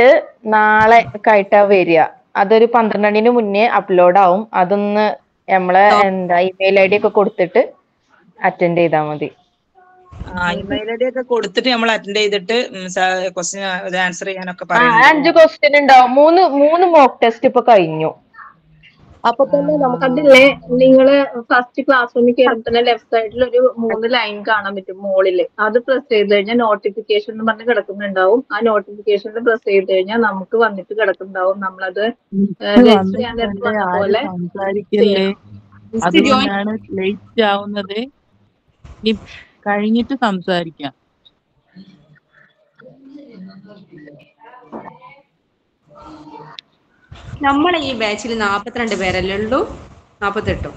കഴിഞ്ഞിട്ട് നാളെ ഒക്കെ ആയിട്ടാ വരിക. അതൊരു പന്ത്രണ്ടിന് മുന്നേ അപ്ലോഡ് ആവും. അതൊന്ന് നമ്മളെ എന്താ ഇമെയിൽ ഐ ഡി ഒക്കെ കൊടുത്തിട്ട് അറ്റൻഡ് ചെയ്താൽ മതി. ഇമെയിൽ ഐ ഡി ഒക്കെ കൊടുത്തിട്ട് നമ്മൾ അറ്റൻഡ് ചെയ്തിട്ട് ക്വസ്റ്റ്യൻ ആൻസർ ചെയ്യാനൊക്കെ അഞ്ച് ക്വസ്റ്റ്യൻ ഉണ്ടാവും. മൂന്ന് മൂന്ന് മോക്ക് ടെസ്റ്റ് ഇപ്പൊ കഴിഞ്ഞു. അപ്പൊ തന്നെ നമുക്ക് കണ്ടില്ലേ നിങ്ങൾ ഫസ്റ്റ് ക്ലാസ് റൂമിൽ കയറുമ്പോൾ തന്നെ ലെഫ്റ്റ് സൈഡിൽ ഒരു മൂന്ന് ലൈൻ കാണാൻ പറ്റും മുകളിൽ അത് പ്രസ് ചെയ്ത് കഴിഞ്ഞാൽ നോട്ടിഫിക്കേഷൻ എന്ന് പറഞ്ഞ് കിടക്കുന്നുണ്ടാവും. ആ നോട്ടിഫിക്കേഷനിൽ പ്രസ് ചെയ്ത് കഴിഞ്ഞാൽ നമുക്ക് വന്നിട്ട് കിടക്കുന്നുണ്ടാവും. നമ്മളത് പോലെ അതുകൊണ്ടാണ് ലേറ്റ് ആവുന്നത്. കഴിഞ്ഞിട്ട് സംസാരിക്കാം. നമ്മളെ ഈ ബാച്ചിൽ നാപ്പത്തിരണ്ട് പേരല്ലേ ഉള്ളൂ? നാപ്പത്തെട്ടോ.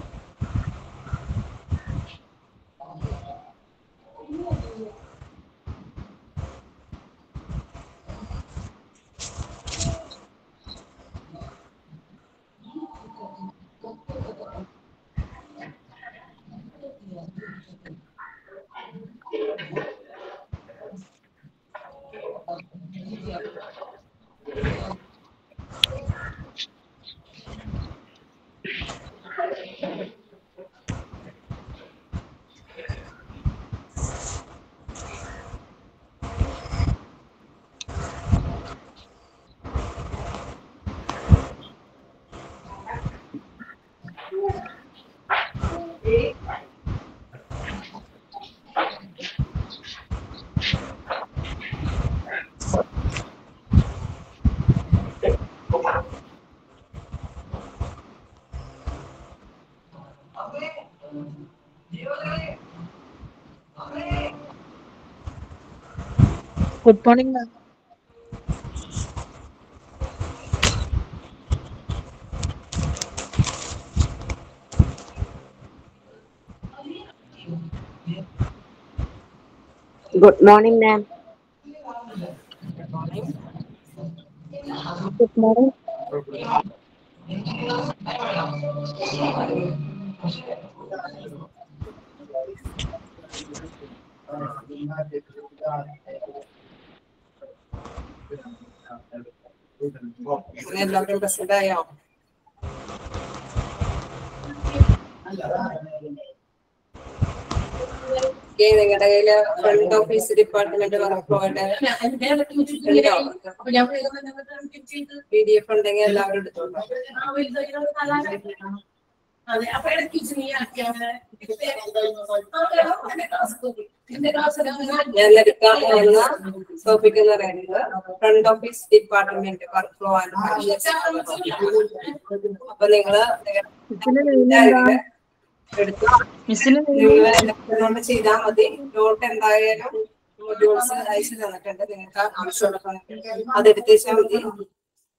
Good morning, ma'am. Good morning, ma'am. Good morning. എല്ലാവരും പ്രസന്റ് ആയോ നിങ്ങളുടെ കയ്യിൽ ഫ്രണ്ട് ഓഫീസ് ഡിപ്പാർട്ട്മെന്റ് വർക്കോടെ പി ഡി എഫ് ഉണ്ടെങ്കിൽ എല്ലാവരും എടുത്തോളൂ ഞാൻ അപ്പൊ ഇടയ്ക്ക് പറയുന്നത് front office department work flow and അപ്പൊ നിങ്ങൾ എടുത്ത്? നിങ്ങൾ ചെയ്താൽ മതി? നോട്ട് എന്തായാലും മൊഡ്യൂൾസ് അയച്ചു തന്നിട്ടുണ്ട് നിങ്ങൾക്ക് ആവശ്യമുള്ള അതെടുത്തേച്ചാൽ മതി.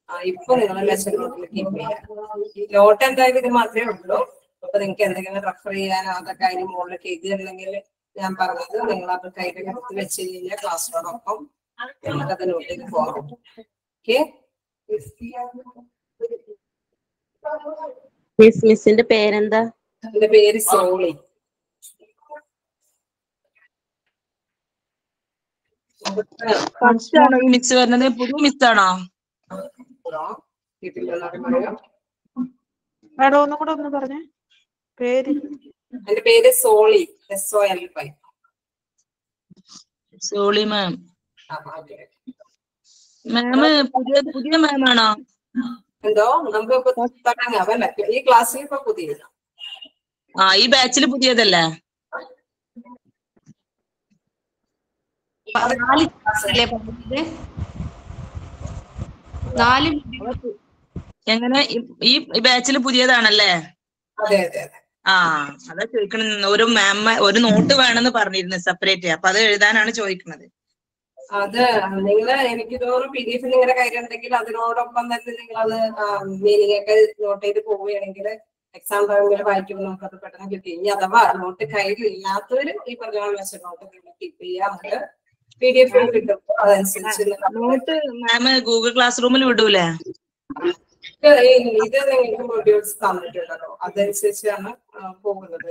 ഇപ്പൊ നിങ്ങൾ ലോട്ട് കീപ്പ് ചെയ്യാം. എന്തായാലും ഇത് മാത്രമേ ഉള്ളൂ. അപ്പൊ നിങ്ങൾക്ക് എന്തെങ്കിലും റെഫർ ചെയ്യാനോ അതൊക്കെ അതിന് മുകളിൽ എഴുതിയിട്ടുണ്ടെങ്കിൽ ഞാൻ പറഞ്ഞത് നിങ്ങൾ അത് കയ്യിൽ എടുത്ത് വെച്ച് കഴിഞ്ഞാൽ ക്ലാസ്സിനോടൊപ്പം നമുക്കത് നോട്ടിലേക്ക് പോകാം. ഓക്കെ മിസ് മിസ്സിന്റെ പേരെന്താ? എന്റെ പേര് സോളി. ഫസ്റ്റ് ആണോ? ഈ മിസ് വരുന്നത് പുതിയ മിസ് ആണോ? മാഡം ഒന്നും കൂടെ ഒന്ന് പറഞ്ഞേ. പേര്? എന്റെ പേര് Soly. S O L Y Soly ma'am. Ma'am പുതിയ പുതിയ മാം ആണോ എന്തോ? നമുക്ക് തുടങ്ങാം. അല്ലേ? ഈ ക്ലാസ്സിൽ ഇപ്പൊ പുതിയ ആ ഈ ബാച്ചിൽ പുതിയതല്ലേ? നാല് ക്ലാസ്സല്ലേ പറഞ്ഞത് നാല് എങ്ങനെ? ഈ- ബാച്ചിൽ പുതിയതാണല്ലേ? അതെ അതെ അതെ. ആ അതാ ചോദിക്കണ ഒരു മാം ഒരു നോട്ട് വേണമെന്ന് പറഞ്ഞിരുന്നു സെപ്പറേറ്റ് അപ്പൊ അത് എഴുതാനാണ് ചോദിക്കുന്നത് അത് നിങ്ങൾ എനിക്ക് തോന്നുന്നു പി ഡി എഫ് നിങ്ങളുടെ കയ്യിലുണ്ടെങ്കിൽ അതിനോടൊപ്പം തന്നെ നിങ്ങൾ അത് മീനിങ് ഒക്കെ നോട്ട് ചെയ്ത് പോവുകയാണെങ്കിൽ എക്സാം ടൈമിൽ വായിക്കുമ്പോൾ നമുക്ക് അത് പെട്ടെന്ന് കിട്ടി. ഇനി അഥവാ നോട്ട് കയ്യിലില്ലാത്തവരും ഈ പറഞ്ഞ വെച്ച നോട്ട് കീപ്പ് നമുക്ക് പി ഡി എഫ് കിട്ടും. അതനുസരിച്ച് നോട്ട് മാം ഗൂഗിൾ ക്ലാസ് റൂമിൽ വിടൂലേ? ഇത് നിങ്ങൾക്ക് മൊഡ്യൂൾസ് തന്നിട്ടുണ്ടല്ലോ. അതനുസരിച്ചാണ് പോകുന്നത്.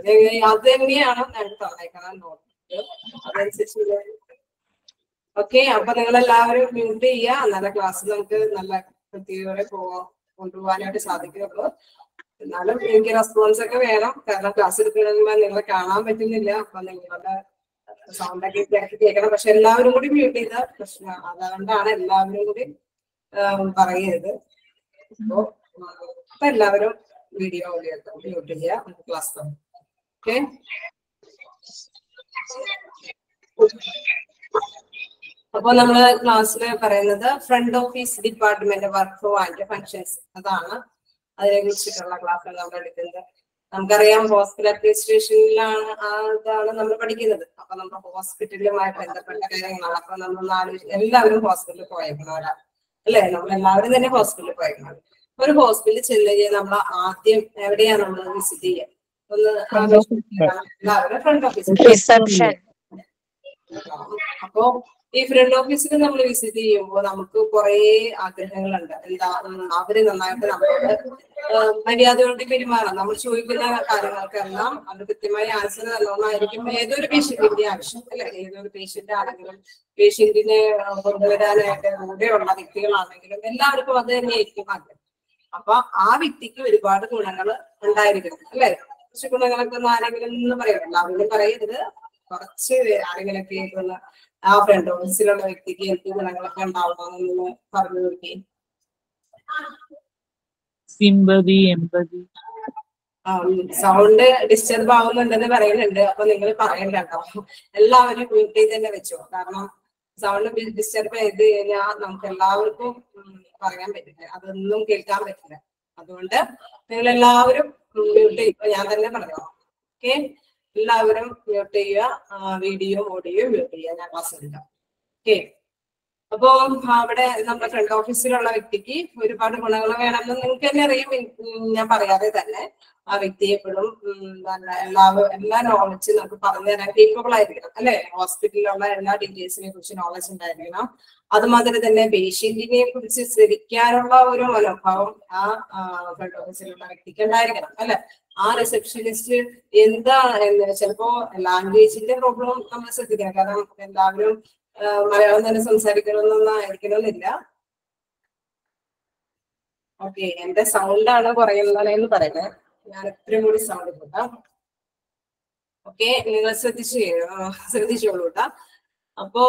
അത് തന്നെയാണ് ഞാൻ തന്നേക്കുന്നത് നോട്ട് അതനുസരിച്ച് ഓക്കെ അപ്പൊ നിങ്ങൾ എല്ലാവരും മ്യൂട്ട് ചെയ്യുക എന്നാലും ക്ലാസ് നമുക്ക് നല്ല വൃത്തിയോടെ പോവാ കൊണ്ടുപോകാനായിട്ട് സാധിക്കുള്ളൂ എന്നാലും എനിക്ക് റെസ്പോൺസ് ഒക്കെ വേണം. കാരണം ക്ലാസ് എടുക്കണമെങ്കിൽ നിങ്ങളെ കാണാൻ പറ്റുന്നില്ല. അപ്പൊ നിങ്ങളുടെ സൗണ്ട് ഒക്കെ ഇതാക്കി കേൾക്കണം പക്ഷെ എല്ലാവരും കൂടി മ്യൂട്ട് ചെയ്ത പ്രശ്നം. അതുകൊണ്ടാണ് എല്ലാവരും കൂടി പറയരുത് അപ്പോ എല്ലാവരും വീഡിയോ മ്യൂട്ട് നമുക്ക് ക്ലാസ് ഓക്കെ അപ്പൊ നമ്മൾ ക്ലാസ്സിൽ പറയുന്നത് front office department work and functions അതാണ് അതിനെ കുറിച്ചിട്ടുള്ള ക്ലാസ് നമ്മൾ എടുക്കുന്നത്. നമുക്കറിയാം ഹോസ്പിറ്റൽ അഡ്മിനിസ്ട്രേഷനിലാണ് ആ ഇതാണ് നമ്മൾ പഠിക്കുന്നത്. അപ്പൊ നമ്മുടെ ഹോസ്പിറ്റലുമായി ബന്ധപ്പെട്ട കാര്യങ്ങളാണ്. അപ്പൊ നമ്മൾ നാല് എല്ലാവരും ഹോസ്പിറ്റലിൽ പോയേക്കുന്നവരാണ് അല്ലെ? നമ്മൾ എല്ലാവരും തന്നെ ഹോസ്പിറ്റലിൽ പോയേക്കുന്നത് ഒരു ഹോസ്പിറ്റലിൽ ചെന്ന് കഴിഞ്ഞാൽ നമ്മൾ ആദ്യം എവിടെയാ നമ്മൾ വിസിറ്റ് ചെയ്യുക ഒന്ന് എല്ലാവരും ഫ്രണ്ട് ഓഫീസ് അപ്പോ ഈ ഫ്രണ്ട് ഓഫീസിൽ നമ്മൾ വിസിറ്റ് ചെയ്യുമ്പോൾ നമുക്ക് കുറെ ആഗ്രഹങ്ങളുണ്ട്. എന്താ അവർ നന്നായിട്ട് നമ്മളോട് മര്യാദയോട് പെരുമാറാം നമ്മൾ ചോദിക്കുന്ന കാര്യങ്ങൾക്കെല്ലാം അവർ കൃത്യമായി ആൻസർ തന്നോന്നായിരിക്കും ഏതൊരു പേഷ്യന്റിന്റെ ആവശ്യം അല്ലെ? ഏതൊരു പേഷ്യന്റ് ആണെങ്കിലും പേഷ്യന്റിനെ കൊണ്ടുവരാനായിട്ട് കൂടെയുള്ള വ്യക്തികളാണെങ്കിലും എല്ലാവർക്കും അത് തന്നെയായിരിക്കും ആഗ്രഹം. അപ്പൊ ആ വ്യക്തിക്ക് ഒരുപാട് ഗുണങ്ങൾ ഉണ്ടായിരിക്കണം അല്ലെ? കുറച്ച് ഗുണങ്ങളൊക്കെ ഒന്ന് ആരെങ്കിലും എന്ന് പറയണം എല്ലാവരോടും പറയരുത്. കുറച്ച് ആരെങ്കിലൊക്കെ ഒന്ന് ആ ഫ്രണ്ട് ഓഫീസിലുള്ള വ്യക്തിക്ക് എന്ത് ഗുണങ്ങളൊക്കെ ഉണ്ടാവണമെന്ന് പറഞ്ഞു നോക്കി സിമ്പതി എമ്പതി. സൗണ്ട് ഡിസ്റ്റർബ് ആവുന്നുണ്ടെന്ന് പറയുന്നുണ്ട്. അപ്പൊ നിങ്ങൾ പറയണ്ട കേട്ടോ. എല്ലാവരും മ്യൂട്ട് ചെയ്ത് തന്നെ വെച്ചോ. കാരണം സൗണ്ട് ഡിസ്റ്റർബ് ചെയ്ത് കഴിഞ്ഞാൽ നമുക്ക് എല്ലാവർക്കും പറയാൻ പറ്റില്ല. അതൊന്നും കേൾക്കാൻ പറ്റില്ല. അതുകൊണ്ട് നിങ്ങൾ എല്ലാവരും മ്യൂട്ട് ചെയ്യും ഞാൻ തന്നെ പറഞ്ഞോ ഓക്കെ? എല്ലാവരും മ്യൂട്ട് ചെയ്യുക. വീഡിയോ ഓഡിയോ മ്യൂട്ട് ചെയ്യുക. ഞാൻ ക്ലാസ് എടുക്കാം ഓക്കെ അപ്പോ അവിടെ നമ്മുടെ ഫ്രണ്ട് ഓഫീസിലുള്ള വ്യക്തിക്ക് ഒരുപാട് ഗുണങ്ങൾ വേണമെന്ന് നിങ്ങൾക്ക് തന്നെ അറിയാം. ഞാൻ പറയാതെ തന്നെ ആ വ്യക്തി എപ്പോഴും എല്ലാ എല്ലാ നോളജ് നമുക്ക് പറഞ്ഞു തരാൻ കേപ്പബിൾ ആയിരിക്കണം. അല്ലെ? ഹോസ്പിറ്റലിലുള്ള എല്ലാ ഡീറ്റെയിൽസിനെ കുറിച്ച് നോളജ് ഉണ്ടായിരിക്കണം. അതുമാതിരി തന്നെ പേഷ്യന്റിനെ കുറിച്ച് ശ്രദ്ധിക്കാനുള്ള ഒരു മനോഭാവം ആ ഫ്രണ്ട് ഓഫീസിലുള്ള വ്യക്തിക്ക് ഉണ്ടായിരിക്കണം. അല്ലെ? ആ റിസപ്ഷനിസ്റ്റ് എന്താ ചിലപ്പോ ലാംഗ്വേജിന്റെ പ്രോബ്ലം നമ്മൾ ശ്രദ്ധിക്കണം. കാരണം എല്ലാവരും മലയാളം തന്നെ സംസാരിക്കണമെന്നൊന്നും ആയിരിക്കണമെന്നില്ല ഓക്കെ എന്റെ സൗണ്ടാണ് കുറയുന്നതെന്ന് പറയുന്നത്. ഞാൻ എത്രയും കൂടി സൗണ്ട് കൂട്ടാം ഓക്കെ നിങ്ങൾ ശ്രദ്ധിച്ചു ശ്രദ്ധിച്ചോളൂ കേട്ടാ അപ്പോ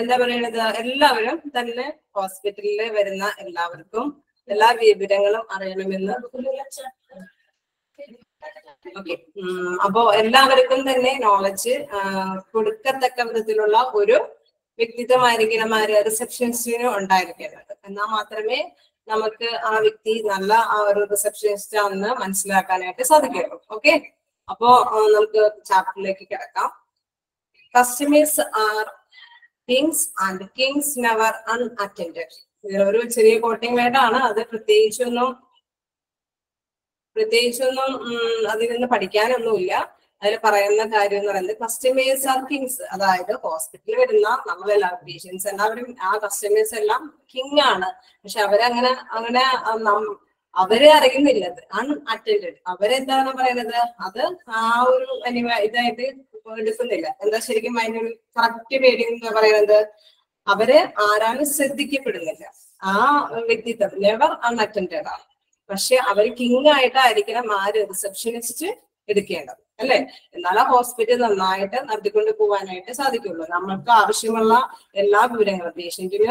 എന്താ പറയണത്? എല്ലാവരും തന്നെ ഹോസ്പിറ്റലിൽ വരുന്ന എല്ലാവർക്കും എല്ലാ വിവരങ്ങളും അറിയണമെന്ന് ഓക്കെ അപ്പോ എല്ലാവർക്കും തന്നെ നോളജ് കൊടുക്കത്തക്ക വിധത്തിലുള്ള ഒരു വ്യക്തിത്വമായിരിക്കണം ആ റിസപ്ഷനിസ്റ്റിന് ഉണ്ടായിരിക്കേണ്ടത്. എന്നാൽ മാത്രമേ നമുക്ക് ആ വ്യക്തി നല്ല ആ ഒരു റിസപ്ഷനിസ്റ്റ് ആണെന്ന് മനസ്സിലാക്കാനായിട്ട് സാധിക്കുള്ളൂ ഓക്കെ അപ്പോ നമുക്ക് ചാപ്റ്ററിലേക്ക് കിടക്കാം. Customers are kings and kings never unattended ഇതിൽ ഒരു ചെറിയ കോട്ടിംഗ് വേണ്ടാണ് അത് പ്രത്യേകിച്ചൊന്നും പ്രത്യേകിച്ചൊന്നും അതിൽ നിന്ന് പഠിക്കാനൊന്നുമില്ല. അതിൽ പറയുന്ന കാര്യം എന്ന് പറയുന്നത് കസ്റ്റമേഴ്സ് ആർ കിങ്സ് അതായത് ഹോസ്പിറ്റലിൽ വരുന്ന നമ്മളെല്ലാവരും പേഷ്യൻസ് എല്ലാവരും ആ കസ്റ്റമേഴ്സ് എല്ലാം കിങ് ആണ്. പക്ഷെ അവരങ്ങനെ അങ്ങനെ അവർ അറിയുന്നില്ല. അറിയുന്നില്ല അൺഅറ്റൻഡഡ് അവരെന്താണ് പറയുന്നത്? അത് ആ ഒരു ഇതായിട്ട് എടുക്കുന്നില്ല. എന്താ ശരിക്കും അതിനൊരു കറക്റ്റ് പേര് എന്താ പറയുന്നത്? അവർ ആരാണ് ശ്രദ്ധിക്കപ്പെടുന്നില്ല. ആ വ്യക്തിത്വം. നെവർ അൺഅറ്റൻഡ് ആണ്. പക്ഷെ അവർ കിങ് ആയിട്ടായിരിക്കണം ആര് റിസപ്ഷനിസ്റ്റ് എടുക്കേണ്ടത് അല്ലെ? എന്നാൽ ആ ഹോസ്പിറ്റൽ നന്നായിട്ട് നടത്തിക്കൊണ്ട് പോകാനായിട്ട് സാധിക്കുള്ളൂ. നമ്മൾക്ക് ആവശ്യമുള്ള എല്ലാ വിവരങ്ങളും പേഷ്യന്റിന്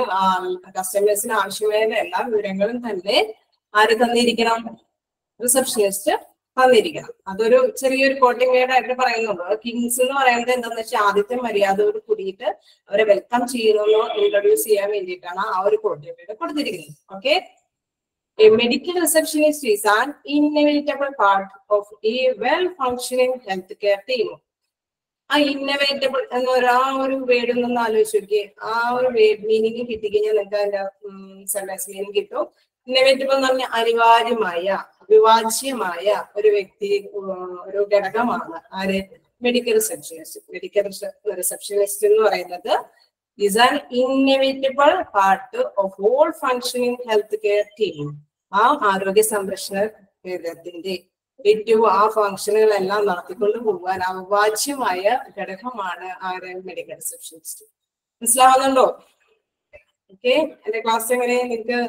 കസ്റ്റമേഴ്സിന് ആവശ്യമായ എല്ലാ വിവരങ്ങളും തന്നെ ആര് തന്നിരിക്കണം? റിസപ്ഷനിസ്റ്റ് തന്നിരിക്കണം. അതൊരു ചെറിയൊരു കോട്ടിംഗ് വേർഡ് ആയിട്ട് പറയുന്നുള്ളൂ. കിങ്സ് എന്ന് പറയുന്നത് എന്താണെന്ന് വെച്ചാൽ ആദ്യത്തെ മര്യാദയോട് കൂടിയിട്ട് അവരെ വെൽക്കം ചെയ്യുന്നു ഇൻട്രൊഡ്യൂസ് ചെയ്യാൻ വേണ്ടിയിട്ടാണ് ആ ഒരു കോട്ടിംഗ് വേർഡ് കൊടുത്തിരിക്കുന്നത്. Okay A medical receptionist is an inevitable part of a well-functioning healthcare team. ആ ഇന്നവേറ്റബിൾ എന്ന് പറയുക ആ ഒരു വേർഡിൽ നിന്ന് ആലോചിച്ച് നോക്കി ആ ഒരു മീനിങ് കിട്ടിക്കഴിഞ്ഞാൽ നിങ്ങൾക്ക് അതിന്റെ സെന്റൻസ് മീനിങ് കിട്ടും. ഇന്നവേറ്റബിൾ എന്ന് പറഞ്ഞാൽ അനിവാര്യമായ അവിഭാജ്യമായ ഒരു വ്യക്തി ഒരു ഘടകമാണ് ആര്? മെഡിക്കൽ റിസപ്ഷനിസ്റ്റ് മെഡിക്കൽ റിസപ്ഷനിസ്റ്റ് എന്ന് പറയുന്നത് is an inevitable part of all functioning healthcare team. ആ ആരോഗ്യ സംരക്ഷണ കേന്ദ്രത്തിന്റെ ഏറ്റവും ആ ഫംഗ്ഷനുകളെല്ലാം നടത്തിക്കൊണ്ട് പോകാൻ അവിഭാജ്യമായ ഘടകമാണ് ആര് മെഡിക്കൽ റിസപ്ഷനിസ്റ്റ് മനസ്സിലാവുന്നുണ്ടോ? ഓക്കെ എന്റെ ക്ലാസ് എങ്ങനെ? നിങ്ങൾക്ക്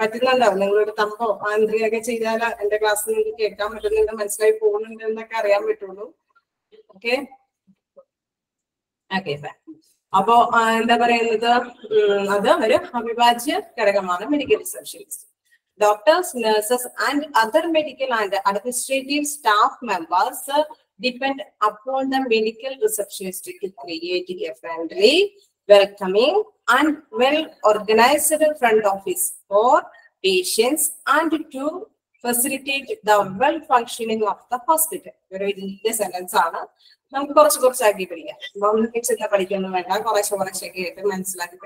പറ്റുന്നുണ്ടോ? നിങ്ങളൊരു തമ്പോ ആന്തരികയൊക്കെ ചെയ്താൽ എന്റെ ക്ലാസ് നിങ്ങൾക്ക് കേൾക്കാൻ പറ്റുന്നുണ്ട് മനസ്സിലായി പോകുന്നുണ്ട് എന്നൊക്കെ അറിയാൻ പറ്റുള്ളൂ. ഓക്കെ ഓക്കെ അപ്പോ എന്താ പറയുന്നത് അത് ഒരു അവിഭാജ്യ ഘടകമാണ് medical receptionist doctors nurses and other medical and administrative staff members depend upon the medical receptionist to create a friendly, welcoming, and well organized front office for patients and to facilitate the well functioning of the hospital ഒരു വലിയ sentence ആണ്. നമുക്ക് കുറച്ച് കുറച്ചാക്കി പഠിക്കാം. ഒന്നിച്ചിട്ട് പഠിക്കൊന്നും. വേണ്ട കുറച്ച് കുറച്ചൊക്കെ ആയിട്ട് മനസ്സിലാക്കി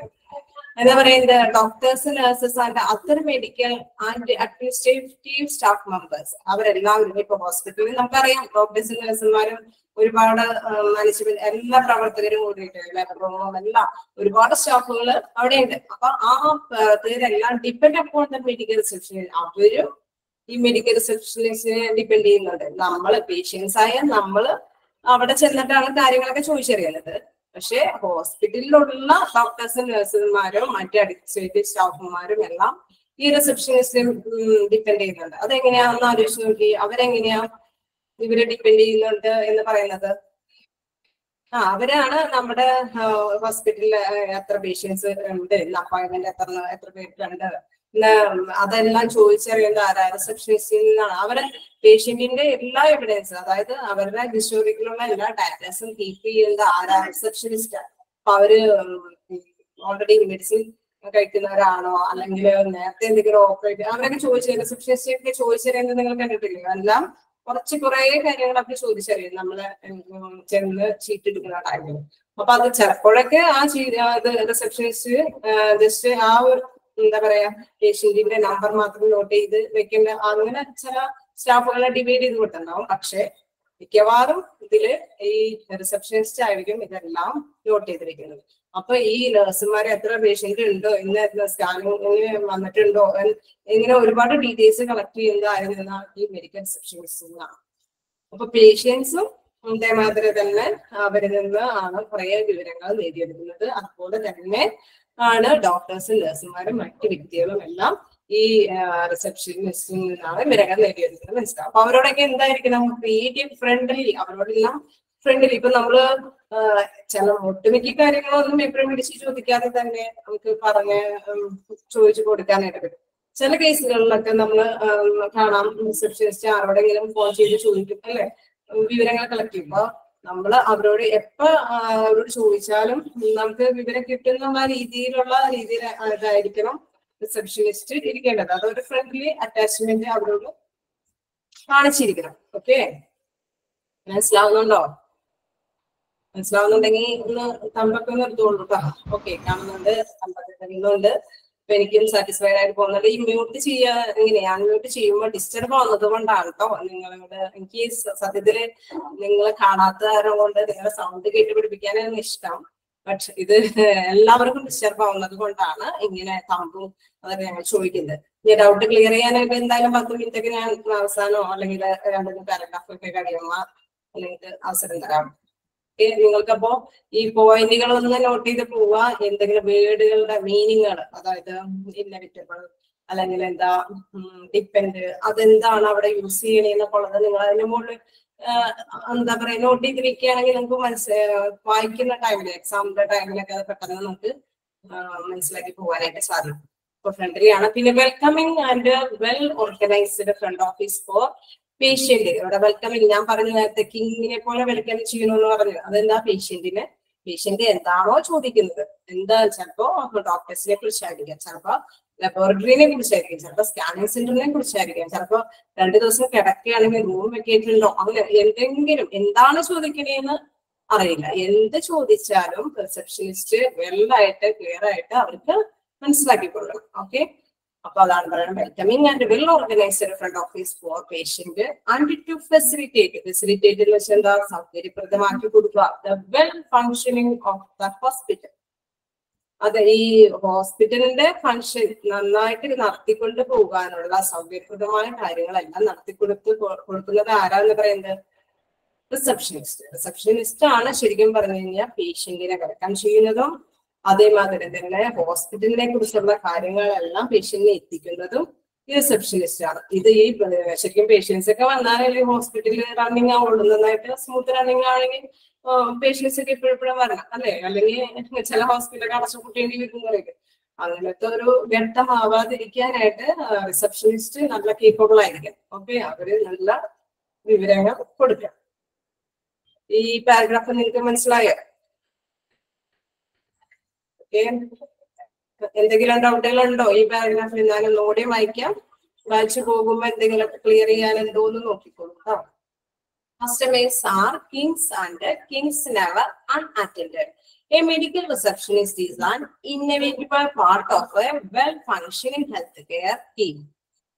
എന്താ പറയുന്നത് doctors nurses and other medical and administrative staff members അവരെല്ലാവരും ഇപ്പൊ ഹോസ്പിറ്റലിൽ നമുക്കറിയാം. ഡോക്ടേഴ്സും നഴ്സുമാരും ഒരുപാട് മാനേജ്മെന്റ് എല്ലാ പ്രവർത്തകരും കൂടിയിട്ട് ലാബറൂമും എല്ലാം ഒരുപാട് സ്റ്റാഫുകൾ അവിടെയുണ്ട്. അപ്പൊ ആ പേരെല്ലാം ഡിപ്പെൻഡ് അപ്പോൾ ദ മെഡിക്കൽ സെക്ഷനിൽ അവരും ഈ മെഡിക്കൽ റിസപ്ഷനിസ്റ്റിനെ ഡിപ്പെൻഡ് ചെയ്യുന്നുണ്ട്. നമ്മൾ പേഷ്യൻസ് ആയ നമ്മൾ അവിടെ ചെന്നിട്ടാണ് കാര്യങ്ങളൊക്കെ ചോദിച്ചറിയുന്നത്. പക്ഷെ ഹോസ്പിറ്റലിലുള്ള ഡോക്ടേഴ്സും നഴ്സുമാരും മറ്റു അഡ്മിനിസ്ട്രേറ്റീവ് സ്റ്റാഫുമാരും എല്ലാം ഈ റിസപ്ഷനിസ്റ്റിനെ ഡിപ്പെൻഡ് ചെയ്യുന്നുണ്ട്. അതെങ്ങനെയാണെന്ന് ആലോചിച്ച് നോക്കി. അവരെങ്ങനെയാ ഇവരെ ഡിപ്പെൻഡ് ചെയ്യുന്നുണ്ട് എന്ന് പറയുന്നത്? ആ അവരാണ് നമ്മുടെ ഹോസ്പിറ്റലിൽ എത്ര പേഷ്യൻസ് ഉണ്ട് അപ്പോയിന്റ്മെന്റ് എത്ര എത്ര പേരുണ്ട് അതെല്ലാം ചോദിച്ചറിയേണ്ട ആരാ റിസപ്ഷനിസ്റ്റിൽ നിന്നാണ്. അവരെ പേഷ്യന്റിന്റെ എല്ലാ എവിഡൻസ് അതായത് അവരുടെ ഹിസ്റ്റോറിക്കലുള്ള എല്ലാ ഡാറ്റാസും കീപ്പ് ചെയ്യുന്നത് ആരാ റിസപ്ഷനിസ്റ്റ് അപ്പൊ അവർ ഓൾറെഡി മെഡിസിൻ കഴിക്കുന്നവരാണോ? അല്ലെങ്കിൽ നേരത്തെ എന്തെങ്കിലും ഓപ്പറേറ്റ് അവരൊക്കെ ചോദിച്ചു റിസപ്ഷനിസ്റ്റൊക്കെ ചോദിച്ചറിയുന്നത് നിങ്ങൾ കണ്ടിട്ടില്ലേ? എല്ലാം കുറച്ച് കുറെ അവർ ചോദിച്ചറിയും. നമ്മളെ ചെന്ന് ചീട്ട് എടുക്കുന്ന ടൈമിൽ അപ്പൊ അത് ചിലപ്പോഴൊക്കെ ആ റിസപ്ഷനിസ്റ്റ് ജസ്റ്റ് ആ ഒരു എന്താ പറയാ യേശുദീപിന്റെ നമ്പർ മാത്രം നോട്ട് ചെയ്ത് വെക്കേണ്ട അങ്ങനെ ചില സ്റ്റാഫുകളെ ഡിവൈഡ് ചെയ്ത് കൊടുത്തിട്ടുണ്ടാവും പക്ഷെ മിക്കവാറും ഇതിൽ ഈ റിസപ്ഷനിസ്റ്റ് ആയിരിക്കും ഇതെല്ലാം നോട്ട് ചെയ്തിരിക്കുന്നത്. അപ്പൊ ഈ നഴ്സുമാരെ എത്ര പേഷ്യന്റ് ഉണ്ടോ ഇന്ന് സ്കാനിങ് വന്നിട്ടുണ്ടോ ഇങ്ങനെ ഒരുപാട് ഡീറ്റെയിൽസ് കളക്ട് ചെയ്യുന്നത് ആയിരുന്നു ഈ മെഡിക്കൽ റിസപ്ഷനിസ്റ്റ് നിന്നാണ് അപ്പൊ പേഷ്യൻസും ഇതേമാതിരി തന്നെ അവരിൽ നിന്ന് ആണ് കുറെ വിവരങ്ങൾ നേടിയെടുക്കുന്നത്. അതുപോലെ തന്നെ ആണ് ഡോക്ടേഴ്സും നഴ്സുമാരും മറ്റ് വ്യക്തികളും എല്ലാം ഈ റിസപ്ഷനിസ്റ്റിൽ നിന്നാണ് വിവരങ്ങൾ നേടിയെടുക്കുന്നത് മനസ്സിലാവും അപ്പൊ അവരോടൊക്കെ എന്തായിരിക്കണം ക്രിയേറ്റീവ് ഫ്രണ്ട്ലി അവരോടെല്ലാം ഫ്രണ്ട്ലി ഇപ്പൊ നമ്മൾ ചില ഒട്ടുമിക്ക കാര്യങ്ങളൊന്നും എപ്പോഴും പിടിച്ച് ചോദിക്കാതെ തന്നെ നമുക്ക് പറഞ്ഞ് ചോദിച്ചു കൊടുക്കാനായിട്ട് പറ്റും. ചില കേസുകളിലൊക്കെ നമ്മൾ കാണാം റിസപ്ഷനിസ്റ്റ് ആരോടെങ്കിലും ഫോൺ ചെയ്ത് ചോദിക്കും അല്ലെ? വിവരങ്ങൾ കളക്ട് ചെയ്യുമ്പോ നമ്മൾ അവരോട് എപ്പോ അവരോട് ചോദിച്ചാലും നമുക്ക് വിവരം കിട്ടുന്ന രീതിയിലുള്ള രീതിയിൽ ഇതായിരിക്കണം റിസപ്ഷനിസ്റ്റ് ഇരിക്കേണ്ടത്. അതൊരു ഫ്രണ്ട്ലി അറ്റാച്ച്മെന്റ് അവരോട് കാണിച്ചിരിക്കണം. ഓക്കെ മനസ്സിലാവുന്നുണ്ടോ? മനസ്സിലാവുന്നുണ്ടെങ്കിൽ ഒന്ന് തമ്പൊക്കെ എടുത്തോളൂ കേട്ടോ ഓക്കെ കാണുന്നുണ്ട്. തമ്പൊക്കെ എനിക്കും സാറ്റിസ്ഫൈഡ് ആയിട്ട് പോകുന്നുണ്ട്. ഈ മ്യൂട്ട് ചെയ്യാ എങ്ങനെയാ അൺമ്യൂട്ട് ചെയ്യുമ്പോൾ ഡിസ്റ്റർബ് ആവുന്നത് കൊണ്ടാണ് കേട്ടോ നിങ്ങളോട് എനിക്ക് സത്യത്തിൽ നിങ്ങളെ കാണാത്ത കാരണം കൊണ്ട് നിങ്ങളുടെ സൗണ്ട് കേട്ട് പിടിപ്പിക്കാനാണ് ഇഷ്ടം. പക്ഷെ ഇത് എല്ലാവർക്കും ഡിസ്റ്റർബ് ആവുന്നത് കൊണ്ടാണ് ഇങ്ങനെ തമ്പും അതൊക്കെ ഞങ്ങൾ ചോദിക്കുന്നത്. ഇനി ഡൗട്ട് ക്ലിയർ ചെയ്യാനായിട്ട് എന്തായാലും പത്ത് മിനിറ്റ് ഒക്കെ ഞാൻ അവസാനോ അല്ലെങ്കിൽ രണ്ടു പാരഗ്രാഫ് ഒക്കെ കഴിയുമ്പോൾ അല്ലെങ്കിൽ അവസരം തരാം. നിങ്ങൾക്കപ്പോ ഈ പോയിന്റുകൾ ഒന്ന് നോട്ട് ചെയ്ത് പോവുക എന്തെങ്കിലും വേർഡുകളുടെ മീനിങ്ങുകൾ അതായത് ഇന്നവിറ്റബിൾ അല്ലെങ്കിൽ എന്താ ഡിപ്പെൻഡ് അതെന്താണ് അവിടെ യൂസ് ചെയ്യണേന്നൊക്കെ നിങ്ങൾ അതിന് മുകളിൽ എന്താ പറയാ നോട്ട് ചെയ്ത് വെക്കുകയാണെങ്കിൽ നിങ്ങൾക്ക് മനസ്സിലാ വായിക്കുന്ന ടൈമിൽ എക്സാമിന്റെ ടൈമിലൊക്കെ അത് പെട്ടെന്ന് നമുക്ക് മനസ്സിലാക്കി പോകാനായിട്ട് സാധിക്കും. ഇപ്പൊ ഫ്രണ്ട്ലി ആണ് പിന്നെ welcoming and well organised front office for patient ഇവിടെ വെൽക്കമിങ് ഞാൻ പറഞ്ഞു നേരത്തെ കിങ്ങിനെ പോലെ വെൽക്കം ചെയ്യണമെന്ന് പറഞ്ഞു. അതെന്താ പേഷ്യന്റിനെ പേഷ്യന്റ് എന്താണോ ചോദിക്കുന്നത്. എന്താ ചിലപ്പോ ഡോക്ടേഴ്സിനെ കുറിച്ചായിരിക്കാം ചിലപ്പോ ലബോറട്ടറിനെ കുറിച്ചായിരിക്കും ചിലപ്പോ സ്കാനിങ് സെന്ററിനെ കുറിച്ചായിരിക്കാം ചിലപ്പോ രണ്ടു ദിവസം കിടക്കുകയാണെങ്കിൽ റൂം വെക്കേറ്റുണ്ടോ അങ്ങനെ എന്തെങ്കിലും എന്താണ് ചോദിക്കണേന്ന് അറിയില്ല. എന്ത് ചോദിച്ചാലും റിസപ്ഷനിസ്റ്റ് വെല്ലായിട്ട് ക്ലിയർ ആയിട്ട് അവർക്ക് മനസ്സിലാക്കിക്കൊള്ളണം ഓക്കെ അപ്പൊ അതാണ് പറയുന്നത് welcoming and well organised front office for patient and to facilitate facilitate എന്ന് വെച്ചാൽ എന്താ? സൗകര്യപ്രദമാക്കി കൊടുക്കുക. The well functioning of the hospital അതെ ഈ ഹോസ്പിറ്റലിന്റെ ഫങ്ഷൻ നന്നായിട്ട് നടത്തിക്കൊണ്ട് പോകാനുള്ള സൗകര്യപ്രദമായ കാര്യങ്ങളെല്ലാം നടത്തിക്കൊടുത്ത് കൊടുക്കുന്നത് ആരാന്ന് പറയുന്നത്? റിസപ്ഷനിസ്റ്റ് റിസപ്ഷനിസ്റ്റ് ആണ് ശരിക്കും പറഞ്ഞു കഴിഞ്ഞാൽ പേഷ്യന്റിനെ കിടക്കാൻ ചെയ്യുന്നതും അതേമാതിരി തന്നെ ഹോസ്പിറ്റലിനെ കുറിച്ചുള്ള കാര്യങ്ങളെല്ലാം പേഷ്യന്റിനെ എത്തിക്കുന്നതും ഈ റിസപ്ഷനിസ്റ്റ് ആണ്. ഇത് ഈ ശരിക്കും പേഷ്യൻസ് ഒക്കെ വന്നാലേ ഹോസ്പിറ്റലിൽ റണ്ണിങ് ആവുള്ളൂ. നന്നായിട്ട് സ്മൂത്ത് റണ്ണിങ് ആണെങ്കിൽ പേഷ്യൻസ് ഒക്കെ ഇപ്പോഴും വരണം അല്ലെ? അല്ലെങ്കിൽ ചില ഹോസ്പിറ്റലൊക്കെ അടച്ചു കൂട്ടേണ്ടി വരുന്നവരൊക്കെ അങ്ങനത്തെ ഒരു ഘട്ടമാവാതിരിക്കാനായിട്ട് റിസപ്ഷനിസ്റ്റ് നല്ല കേപ്പബിൾ ആയിരിക്കും. ഓക്കെ അവർ നല്ല വിവരങ്ങൾ കൊടുക്കാം ഈ പാരഗ്രാഫ് നിങ്ങൾക്ക് മനസ്സിലായോ? എന്തെങ്കിലും ഡൗട്ടുകൾ ഉണ്ടോ ഈ പാരഗ്രാഫിൽ ഞാൻ ഒന്നുകൂടി വായിക്കാം. വായിച്ചു പോകുമ്പോ എന്തെങ്കിലും ക്ലിയർ ചെയ്യാൻ ഉണ്ടോ എന്ന് നോക്കിക്കോളൂ customers are kings and kings never unattended a medical receptionist is an innovative part of a well functioning health care team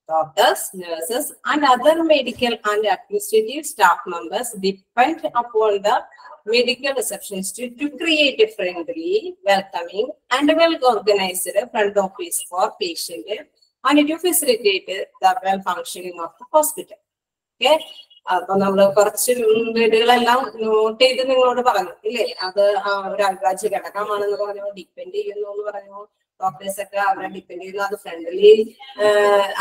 doctors nurses and medical and administrative staff members depend upon the medical receptionist to create a friendly, welcoming, and well-organized front office for patient and to facilitate the well-functioning of the hospital. Okay? അപ്പൊ നമ്മൾ കുറച്ച് വീടുകളെല്ലാം not ചെയ്ത് നിങ്ങളോട് പറഞ്ഞു. ഇല്ലേ? അത് ഒരു അവിഭാജ്യ ഘടകമാണെന്ന് പറഞ്ഞു ഡിപ്പെൻഡ് ചെയ്യുന്നു എന്ന് പറഞ്ഞു. ഡോക്ടേഴ്സ് ഒക്കെ അവരെ ഡിപ്പെൻഡ് ചെയ്യുന്നു. അത് ഫ്രണ്ട്ലി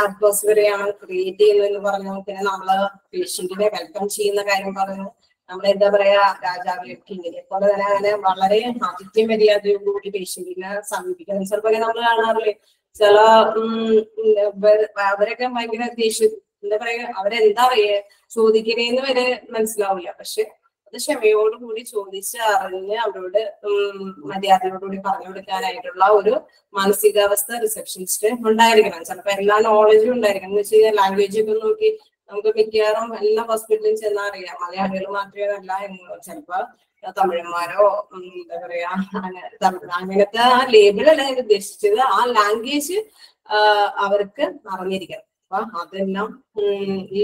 അറ്റ്മോസ്ഫിയർ ആണ് ക്രിയേറ്റ് ചെയ്യുന്നു എന്ന് പറഞ്ഞു. പിന്നെ നമ്മൾ പേഷ്യന്റിനെ വെൽക്കം ചെയ്യുന്ന കാര്യം പറഞ്ഞു. നമ്മൾ എന്താ പറയാ രാജാവിനെ കിങ്ങിനെ പോലെ തന്നെ അങ്ങനെ വളരെ ആതിഥ്യ മര്യാദയോടുകൂടി പേഷ്യന്റിനെ സമീപിക്കണം ചിലപ്പോ നമ്മൾ കാണാറില്ലേ ചില അവരൊക്കെ ഭയങ്കര ദേഷ്യം എന്താ പറയാ അവരെന്താ പറയാ ചോദിക്കണേന്ന് വരെ മനസ്സിലാവില്ല. പക്ഷെ അത് ക്ഷമയോടുകൂടി ചോദിച്ച് അറിഞ്ഞ് അവരോട് മര്യാദയോടുകൂടി പറഞ്ഞു കൊടുക്കാനായിട്ടുള്ള ഒരു മാനസികാവസ്ഥ റിസപ്ഷനിസ്റ്റ് ഉണ്ടായിരിക്കണം. ചിലപ്പോ എല്ലാ നോളജും ഉണ്ടായിരിക്കണം. എന്ന് വെച്ച് കഴിഞ്ഞാൽ ലാംഗ്വേജ് ഒക്കെ നോക്കി നമുക്ക് മിക്കവാറും എല്ലാ ഹോസ്പിറ്റലിൽ ചെന്നാൽ അറിയാം. മലയാളികൾ മാത്രമേ അല്ല എന്ന് ചിലപ്പോ തമിഴന്മാരോ എന്താ പറയാ അങ്ങനത്തെ ആ ലേബിളല്ല ഞാൻ ഉദ്ദേശിച്ചത്. ആ ലാംഗ്വേജ് അവർക്ക് അറിഞ്ഞിരിക്കണം. അപ്പൊ അതെല്ലാം ഈ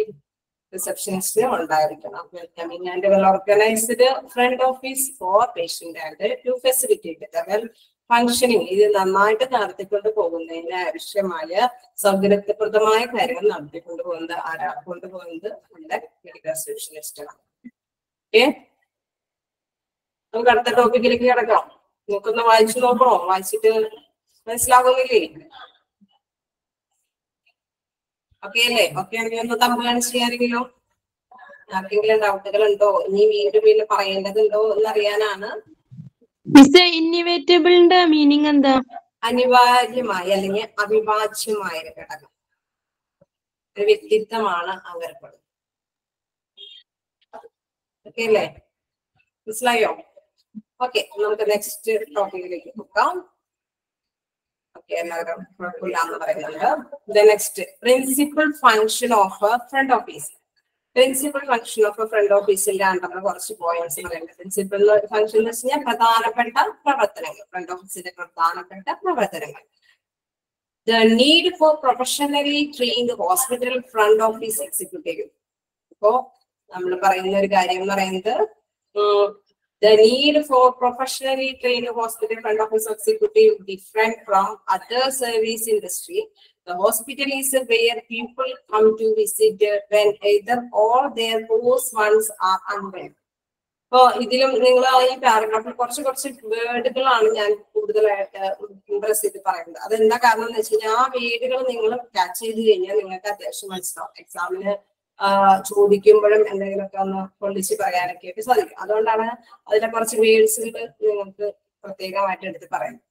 റിസപ്ഷനിസ്റ്റ് ഉണ്ടായിരിക്കണം. Welcoming and well organised front office for patient and to facilitate well functioning ഇത് നന്നായിട്ട് നടത്തിക്കൊണ്ട് പോകുന്നതിന് ആവശ്യമായ സൗകര്യപ്രദമായ കാര്യങ്ങൾ നടത്തിക്കൊണ്ട് പോകുന്നത് ആരാ? കൊണ്ടുപോകുന്നത് നമ്മുടെ മെഡിക്കൽ റിസപ്ഷനിസ്റ്റ് ആണ്. ഓക്കെ നമുക്ക് അടുത്ത ടോപ്പിക്കിലേക്ക് കിടക്കാം. നോക്കുന്ന വായിച്ചു നോക്കണോ? വായിച്ചിട്ട് മനസ്സിലാകുന്നില്ലേ? ഓക്കെ അല്ലേ? ഓക്കെ ആണെങ്കിൽ ഒന്ന് തമ്പ് കാണിച്ച് ആരെങ്കിലും ആർക്കെങ്കിലും ഡൗട്ടുകൾ ഉണ്ടോ ഇനി വീണ്ടും വീണ്ടും പറയേണ്ടതുണ്ടോ എന്നറിയാനാണ് ഇന്നിവേറ്റബിളിന്റെ മീനിങ് എന്താ? അനിവാര്യമായ അല്ലെങ്കിൽ അവിഭാജ്യമായ ഒരു ഘടകം. ഒരു വ്യക്തിത്വമാണ് അവർക്കുള്ളത് ഓക്കെ അല്ലേ? മനസ്സിലായോ? ഓക്കെ നമുക്ക് നെക്സ്റ്റ് ടോപ്പിക്കിലേക്ക് നോക്കാം ഓക്കെ എല്ലാവരും കുഴപ്പമില്ല എന്ന് പറയുന്നുണ്ട് next principal function of front office principal function of front ഓഫീസിന്റെ അണ്ടറിൽ കുറച്ച് പോയിന്റ്സ് പറയുന്നത്. പ്രിൻസിപ്പൽ ഫംഗ്ഷൻ എന്ന് വെച്ച് കഴിഞ്ഞാൽ പ്രധാനപ്പെട്ട പ്രവർത്തനങ്ങൾ ഫ്രണ്ട് ഓഫീസിന്റെ പ്രധാനപ്പെട്ട പ്രവർത്തനങ്ങൾ. The need for professionally trained hospital front office executive അപ്പോ നമ്മൾ പറയുന്ന ഒരു കാര്യം എന്ന് പറയുന്നത് the need for professionally trained hospital front office executive different from other service industry. The hospital is where people come to visit when either all their close ones are unwell. അപ്പോ ഇതിലും നിങ്ങൾ ഈ പാരഗ്രാഫിൽ കുറച്ച് കുറച്ച് വേർഡുകളാണ് ഞാൻ കൂടുതലായിട്ട് ഇംപ്രസ് ചെയ്ത് പറയുന്നത്. അതെന്താ കാരണം എന്ന് വെച്ച് കഴിഞ്ഞാൽ ആ വേർഡുകൾ നിങ്ങൾ ക്യാച്ച് ചെയ്ത് കഴിഞ്ഞാൽ നിങ്ങൾക്ക് അത്യാവശ്യം മനസ്സിലാവും. എക്സാമിന് ചോദിക്കുമ്പോഴും എന്തെങ്കിലുമൊക്കെ ഒന്ന് പൊള്ളിച്ച് പറയാനൊക്കെ ആയിട്ട് സാധിക്കും. അതുകൊണ്ടാണ് അതിലെ കുറച്ച് വേർഡ്സുകൾ നിങ്ങൾക്ക് പ്രത്യേകമായിട്ട് എടുത്ത് പറയുന്നത്.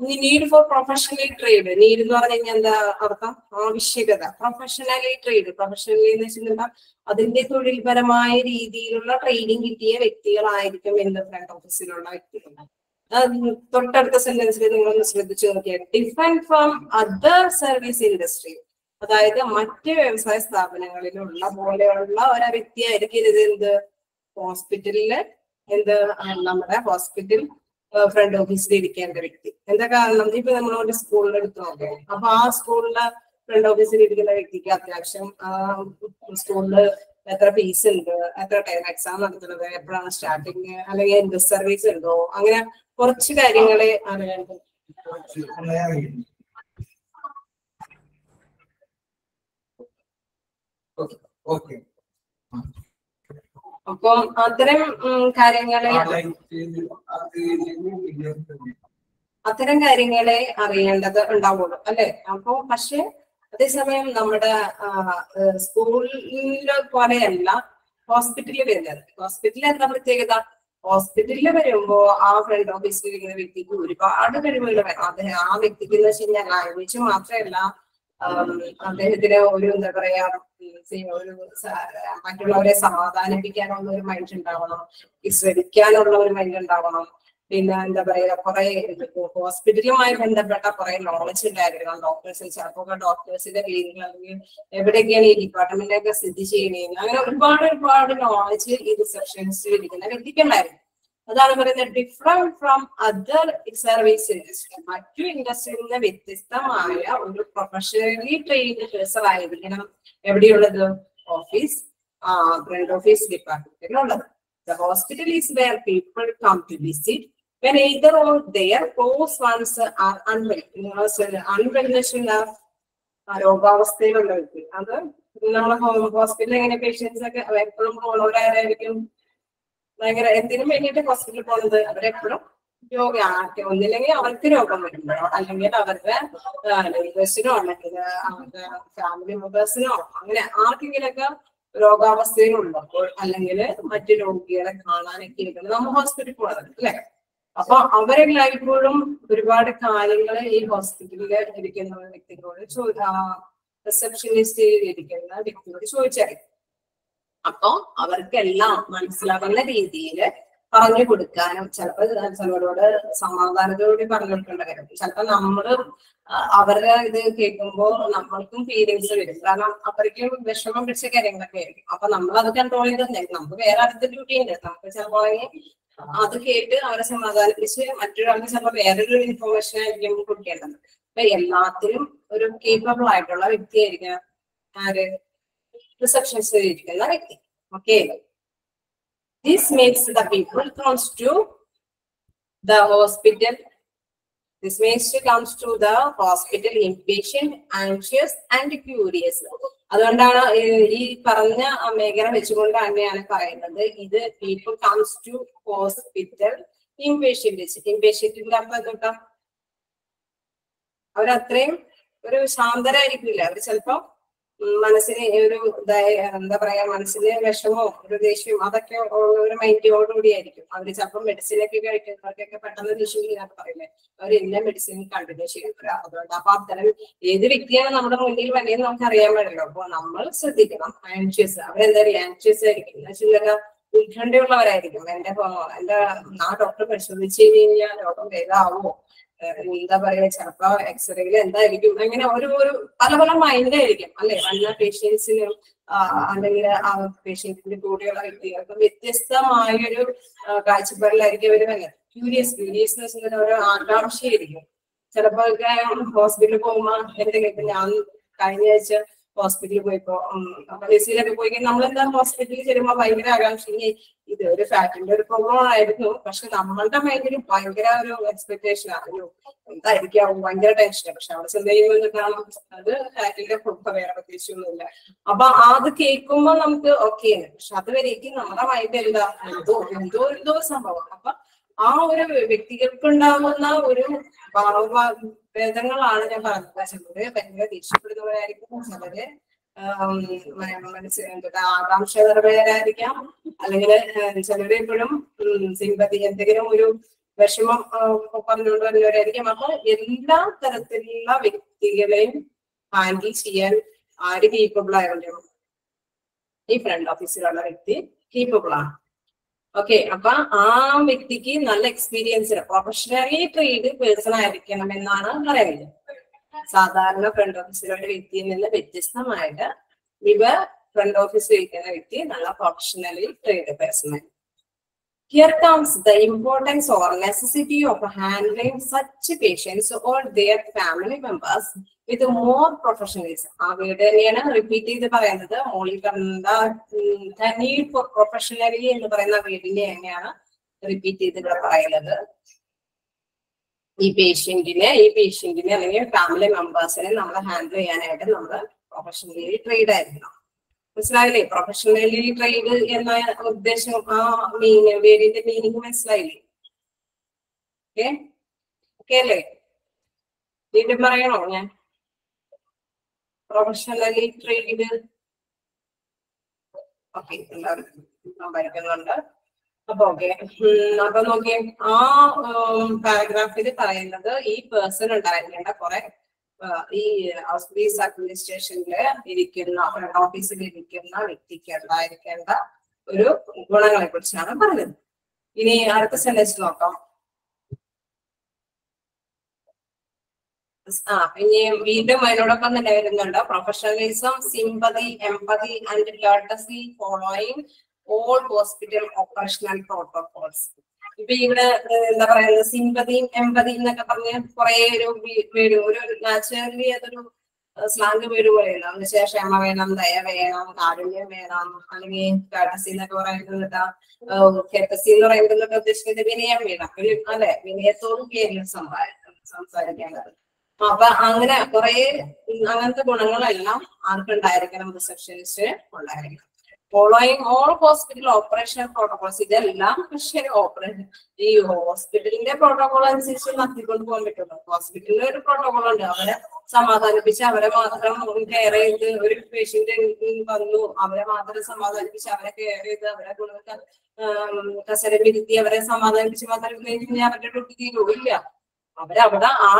Need for professionally trained need എന്ന് പറഞ്ഞു കഴിഞ്ഞാൽ എന്താ അർത്ഥം? ആവശ്യകത. പ്രൊഫഷണലി ട്രേഡ് പ്രൊഫഷണലി എന്ന് വെച്ചിട്ടുണ്ടെങ്കിൽ അതിന്റെ തൊഴിൽപരമായ രീതിയിലുള്ള ട്രെയിനിങ് കിട്ടിയ വ്യക്തികളായിരിക്കും എന്ന് ഫ്രണ്ട് ഓഫീസിലുള്ള വ്യക്തികൾ. തൊട്ടടുത്ത സെന്റൻസിൽ നിങ്ങളൊന്ന് ശ്രദ്ധിച്ചു നോക്കിയാൽ different from other service industry അതായത് മറ്റ് വ്യവസായ സ്ഥാപനങ്ങളിലുള്ള പോലെയുള്ള ഒരു വ്യക്തിയായിരിക്കും ഇത് എന്ത്? ഹോസ്പിറ്റലിൽ എന്ത്? നമ്മുടെ ഹോസ്പിറ്റൽ ഫ്രണ്ട് ഓഫീസിൽ ഇരിക്കേണ്ട വ്യക്തി. എന്താ കാരണം? ഇപ്പൊ നമ്മളൊരു സ്കൂളിൽ എടുത്ത് നോക്കാം. അപ്പൊ ആ സ്കൂളിലെ ഫ്രണ്ട് ഓഫീസിൽ ഇരിക്കുന്ന വ്യക്തിക്ക് അത്യാവശ്യം സ്കൂളിൽ എത്ര ഫീസ് ഉണ്ട് എത്ര ടൈം എക്സാം നടത്തുന്നത് എപ്പോഴാണ് സ്റ്റാർട്ടിങ് അല്ലെങ്കിൽ എന്ത് സർവീസ് ഉണ്ടോ? അങ്ങനെ കുറച്ച് കാര്യങ്ങളെ അറിയാണ്ട് ഓക്കെ. അപ്പം അത്തരം കാര്യങ്ങളെ അത്തരം കാര്യങ്ങളെ അറിയേണ്ടത് ഉണ്ടാവുള്ളൂ അല്ലെ? അപ്പോ പക്ഷെ അതേസമയം നമ്മുടെ സ്കൂളിലെ പോലെയല്ല ഹോസ്പിറ്റലിൽ വരുന്നത്. ഹോസ്പിറ്റലിൽ എന്താ പ്രത്യേകത? ഹോസ്പിറ്റലിൽ വരുമ്പോ ആ ഫ്രണ്ട് ഓഫീസിൽ ഇരിക്കുന്ന വ്യക്തിക്ക് ഒരുപാട് കഴിവുകൾ വരാം. അദ്ദേഹം ആ വ്യക്തിക്ക് എന്ന് വെച്ച് കഴിഞ്ഞാൽ ലാംഗ്വേജ് മാത്രമല്ല അദ്ദേഹത്തിന് ഒരു എന്താ പറയാ ഒരു മറ്റുള്ളവരെ സമാധാനിപ്പിക്കാനുള്ള ഒരു മൈൻഡ് ഉണ്ടാവണം ശ്രമിക്കാനുള്ള ഒരു മൈൻഡ് ഉണ്ടാവണം. പിന്നെ എന്താ പറയാ കുറെ ഹോസ്പിറ്റലുമായി ബന്ധപ്പെട്ട കുറെ നോളജ് ഉണ്ടായിരിക്കണം ഡോക്ടേഴ്സിന് ചിലപ്പോൾ ഡോക്ടേഴ്സിന്റെ പേരുകൾ അല്ലെങ്കിൽ എവിടെയൊക്കെയാണ് ഈ ഡിപ്പാർട്ട്മെന്റൊക്കെ സ്ഥിതി ചെയ്യുന്നത്. അങ്ങനെ ഒരുപാട് ഒരുപാട് നോളജ് ഈ റിസപ്ഷനിസ്റ്റ് ഇരിക്കുന്ന വ്യക്തിക്കുണ്ടായിരുന്നു അതാണ് പറയുന്നത് different from other service industry മറ്റു ഇൻഡസ്ട്രിയിൽ നിന്ന് വ്യത്യസ്തമായ ഒരു പ്രൊഫഷണലി ട്രെയിൻഡ് പേഴ്സൺ ആയിരിക്കണം എവിടെയുള്ളത്? Office front office ഡിപ്പാർട്ട്മെന്റിലുള്ളത് the hospital is where people come to visit when either or their close ones are unwell. Unwellness രോഗാവസ്ഥയിലുള്ള വ്യക്തി അത് നമ്മളെ ഹോസ്പിറ്റലിൽ എങ്ങനെ പേഷ്യൻസ് ഒക്കെ എപ്പോഴും പോണവരായിരിക്കും ഭയങ്കര എന്തിനും വേണ്ടിയിട്ട് ഹോസ്പിറ്റലിൽ പോകുന്നത്? അവരെപ്പോഴും രോഗ ഒന്നില്ലെങ്കിൽ അവർക്ക് രോഗം വരുമ്പോഴോ അല്ലെങ്കിൽ അവരുടെ നെയ്ബേഴ്സിനോ അല്ലെങ്കിൽ അവരുടെ ഫാമിലി മെമ്പേഴ്സിനോ അങ്ങനെ ആർക്കെങ്കിലൊക്കെ രോഗാവസ്ഥയിലുള്ളപ്പോൾ അല്ലെങ്കിൽ മറ്റു രോഗികളെ കാണാനൊക്കെ ഇരിക്കുന്നത് നമ്മൾ ഹോസ്പിറ്റലിൽ പോകണം അല്ലെ? അപ്പൊ അവരെല്ലായ്പ്പോഴും ഒരുപാട് കാര്യങ്ങൾ ഈ ഹോസ്പിറ്റലിൽ ഇരിക്കുന്ന വ്യക്തികളോട് റിസപ്ഷനിസ്റ്റ് ഇരിക്കുന്ന വ്യക്തികളോട് ചോദിച്ചറിയും. അപ്പൊ അവർക്കെല്ലാം മനസ്സിലാവുന്ന രീതിയിൽ പറഞ്ഞു കൊടുക്കാനും ചിലപ്പോൾ ചിലവരോട് സമാധാനത്തോടെ പറഞ്ഞു കൊടുക്കേണ്ട കാര്യം. ചിലപ്പോൾ നമ്മൾ അവരുടെ ഇത് കേൾക്കുമ്പോൾ നമ്മൾക്കും ഫീലിങ്സ് വരും. കാരണം അത്രയ്ക്കും വിഷമം പിടിച്ച കാര്യങ്ങളൊക്കെ ആയിരിക്കും. അപ്പൊ നമ്മൾ അത് കൺട്രോൾ ചെയ്ത് നമുക്ക് വേറെ അടുത്ത ഡ്യൂട്ടി ഉണ്ട് നമുക്ക് ചിലപ്പോൾ അത് കേട്ട് അവരെ സമാധാനിപ്പിച്ച് മറ്റൊരാൾക്ക് ചിലപ്പോൾ വേറൊരു ഇൻഫോർമേഷൻ ആയിരിക്കും കൊടുക്കേണ്ടത്. അപ്പൊ എല്ലാത്തിലും ഒരു കേപ്പബിൾ ആയിട്ടുള്ള വ്യക്തിയായിരിക്കണം ആര്? റിസപ്ഷനിസ്റ്റ് ഇരിക്കുന്ന വ്യക്തി okay This makes the people comes to the hospital. This makes you comes to the hospital impatient, anxious and curious. അതുകൊണ്ടാണ് ഈ- പറഞ്ഞ മേഖല വെച്ചുകൊണ്ട് തന്നെയാണ് പറയുന്നത്. ഇത് people comes to hospital impatient ഇംപേഷ്യന്റിന്റെ അർത്ഥം എന്തൊക്കെ അവരത്രയും ഒരു ശാന്തരായിരിക്കില്ല. അവർ ചിലപ്പോ മനസ്സിന് ഒരു എന്താ പറയാ മനസ്സിന് വിഷമോ ഒരു ദേഷ്യം അതൊക്കെ ഉള്ള ഒരു മൈൻഡോടുകൂടി ആയിരിക്കും അവർ ചിലപ്പോൾ മെഡിസിൻ ഒക്കെ കഴിക്കുന്നവർക്കൊക്കെ പെട്ടെന്ന് ദേഷ്യം ചെയ്യാന്ന് പറയില്ലേ? അവർ എല്ലാ മെഡിസിൻ കണ്ടിന്യൂ ചെയ്യുക അതുകൊണ്ട് അപ്പൊ അത്തരം ഏത് വ്യക്തിയാണ് നമ്മുടെ മുന്നിൽ വരെയെന്ന് നമുക്ക് അറിയാൻ പാടില്ല അപ്പൊ നമ്മൾ ശ്രദ്ധിക്കണം. ആൻഷ്യസ് അവരെന്താ പറയുക ആൻഷ്യസ് ആയിരിക്കും. എന്ന് വെച്ചാൽ ഉത്കണ്ഠയുള്ളവരായിരിക്കും. എന്റെ എന്റെ ആ ഡോക്ടർ പരിശോധിച്ച് കഴിഞ്ഞാൽ രോഗം ഭേദമാവോ എന്താ പറയാ ചിലപ്പോ എക്സ്റേയിൽ എന്തായിരിക്കും? അങ്ങനെ ഓരോ ഒരു പല പല മൈൻഡ് ആയിരിക്കും അല്ലെ? വന്ന പേഷ്യൻസിനും അല്ലെങ്കിൽ ആ പേഷ്യന്റിന്റെ കൂടെയുള്ള വ്യക്തികൾക്കും വ്യത്യസ്തമായൊരു കാഴ്ചപ്പാടിലായിരിക്കും അവർ വരുന്നത് ക്യൂരിയസ് ക്യൂരിയസ് എന്ന് വെച്ചാൽ ഓരോ ആകാംക്ഷയായിരിക്കും. ചിലപ്പോ ഹോസ്പിറ്റലിൽ പോകുമ്പോ എന്തെങ്കിലും ഞാൻ കഴിഞ്ഞ ആഴ്ച ഹോസ്പിറ്റലിൽ പോയപ്പോ ബസ്സിലൊക്കെ പോയി നമ്മളെന്താ ഹോസ്പിറ്റലിൽ ചെല്ലുമ്പോ ഭയങ്കര ആകാംക്ഷ ഇത് ഒരു ഫാറ്റിന്റെ ഒരു പ്രോബ്ലം ആയിരുന്നു. പക്ഷെ നമ്മളുടെ മൈൻഡിൽ ഭയങ്കര ഒരു എക്സ്പെക്ടേഷൻ ആയിരുന്നു എന്തായിരിക്കും? ഭയങ്കര ടെൻഷൻ പക്ഷെ അവിടെ ചെന്ന് കഴിയുമ്പോഴാണ് അത് ഫാറ്റിന്റെ പ്രോബ്ലം വേറെ പ്രത്യേകിച്ചൊന്നുമില്ല അപ്പൊ അത് കേൾക്കുമ്പോ നമുക്ക് ഓക്കെ പക്ഷെ അതുവരേക്കും നമ്മുടെ മൈൻഡ് എന്താ? എന്തോ എന്തോ എന്തോ സംഭവം. അപ്പൊ ആ ഒരു വ്യക്തികൾക്ക് ഉണ്ടാകുന്ന ഒരു ഭാവഭേദങ്ങളാണ് ഞാൻ പറഞ്ഞത് ചിലര് ഭയങ്കര ദേഷ്യപ്പെടുന്നവരായിരിക്കും. ചിലര് മനസ്സിൽ എന്താ ആകാംക്ഷ നിറവേരായിരിക്കാം അല്ലെങ്കിൽ ചിലര് എപ്പോഴും സിമ്പതി എന്തെങ്കിലും ഒരു വിഷമം പറഞ്ഞുകൊണ്ട് വരുന്നവരായിരിക്കും. അപ്പൊ എല്ലാ തരത്തിലുള്ള വ്യക്തികളെയും ഹാൻഡിൽ ചെയ്യാൻ ആര് കേപ്പബിൾ ആയാലും ഈ ഫ്രണ്ട് ഓഫീസിലുള്ള വ്യക്തി കീപ്പബിൾ ആണ്. ഓക്കെ അപ്പൊ ആ വ്യക്തിക്ക് നല്ല എക്സ്പീരിയൻസ് പ്രൊഫഷണലി ട്രെയ്ഡ് പേഴ്സൺ ആയിരിക്കണം എന്നാണ് പറയുന്നത്. സാധാരണ ഫ്രണ്ട് ഓഫീസിലുള്ള വ്യക്തിയിൽ നിന്ന് വ്യത്യസ്തമായിട്ട് ഇവ ഫ്രണ്ട് ഓഫീസിൽ ഇരിക്കുന്ന വ്യക്തി നല്ല പ്രൊഫഷണലി ട്രെയ്ഡ് പേഴ്സൺ ആയിരിക്കും Here comes the importance or necessity of handling such patients or their family members. With more professionalism ആ വീട് തന്നെയാണ് റിപ്പീറ്റ് ചെയ്ത് പറയുന്നത്. മോളിൽ കണ്ട ഫോർ പ്രൊഫഷണലി എന്ന് പറയുന്ന വീടിനെ തന്നെയാണ് റിപ്പീറ്റ് ചെയ്ത് ഇവിടെ പറയുന്നത്. ഈ പേഷ്യന്റിനെ ഈ പേഷ്യന്റിനെ അല്ലെങ്കിൽ ഫാമിലി മെമ്പേഴ്സിനെ നമ്മൾ ഹാൻഡിൽ ചെയ്യാനായിട്ട് നമ്മൾ പ്രൊഫഷണലി ട്രെയ്ഡ് ആയിരിക്കണം മനസ്സിലായില്ലേ? പ്രൊഫഷണലി ട്രെയ്ഡ് എന്ന ഉദ്ദേശം ആ മീനിങ് വേരിന്റെ മീനിങ് മനസ്സിലായില്ലേ? ഓക്കെ ഓക്കെ അല്ലേ? വീണ്ടും പറയണോ? ഞാൻ പ്രൊഫഷണലി ട്രെയിൻഡ് ഓക്കെ എല്ലാവരും വരയ്ക്കുന്നുണ്ട് അപ്പൊ ഓക്കെ അപ്പൊ നോക്കിയേ ആ പാരഗ്രാഫിൽ പറയുന്നത് ഈ പേഴ്സൺ ഉണ്ടായിരിക്കേണ്ട കുറെ ഈ ഓഫീസ് അഡ്മിനിസ്ട്രേഷനിൽ ഇരിക്കുന്ന ഫ്രണ്ട് ഓഫീസിൽ ഇരിക്കുന്ന വ്യക്തിക്ക് ഉണ്ടായിരിക്കേണ്ട ഒരു ഗുണങ്ങളെ കുറിച്ചാണ് പറഞ്ഞത്. ഇനി അടുത്ത സെന്റൻസ് നോക്കാം. ആ ഇനി വീണ്ടും അതിനോടൊപ്പം തന്നെ വരുന്നുണ്ട്. Professionalism sympathy empathy and courtesy following all hospital operational protocols ഇപ്പൊ ഇവിടെ എന്താ പറയുന്നത്? സിമ്പതിയും എമ്പതിയും എന്നൊക്കെ പറഞ്ഞ് കുറെ ഒരു വീട് ഒരു നാച്ചുറലി അതൊരു സ്ലാങ് വീട് പോലെയല്ല. എന്നുവെച്ചാൽ ക്ഷമ വേണം ദയ വേണം കാരുണ്യം വേണം അല്ലെങ്കിൽ കാട്ടസി എന്നൊക്കെ പറയുന്നത് കെട്ടസി എന്ന് പറയുന്നത് ഉദ്ദേശിക്കുന്നത് വിനയം വേണം. അല്ലെ? വിനയത്തോടും സംസാരിക്കണം സംസാരിക്കേണ്ടത്. അപ്പൊ അങ്ങനെ കുറെ അങ്ങനത്തെ ഗുണങ്ങളെല്ലാം ആർക്കുണ്ടായിരിക്കണം റിസപ്ഷനിസ്റ്റ് ഉണ്ടായിരിക്കണം following all hospital operation protocols ഇതെല്ലാം പക്ഷേ ഓപ്പറേഷൻ ഈ ഹോസ്പിറ്റലിന്റെ പ്രോട്ടോകോൾ അനുസരിച്ച് നടത്തിക്കൊണ്ട് പോകാൻ പറ്റുള്ളൂ. ഹോസ്പിറ്റലിൽ ഒരു പ്രോട്ടോകോൾ ഉണ്ട്. അവരെ സമാധാനിപ്പിച്ച് അവരെ മാത്രം കെയർ ചെയ്ത് ഒരു പേഷ്യന്റ് വന്നു അവരെ മാത്രം സമാധാനിപ്പിച്ച് അവരെ കെയർ ചെയ്ത് അവരെ ഗുണമൊക്കെ കസരം വിരുത്തി അവരെ സമാധാനിപ്പിച്ച് മാത്രം അവരുടെ ഡ്യൂട്ടി തീരുവോ ഇല്ല അവരവിടെ ആ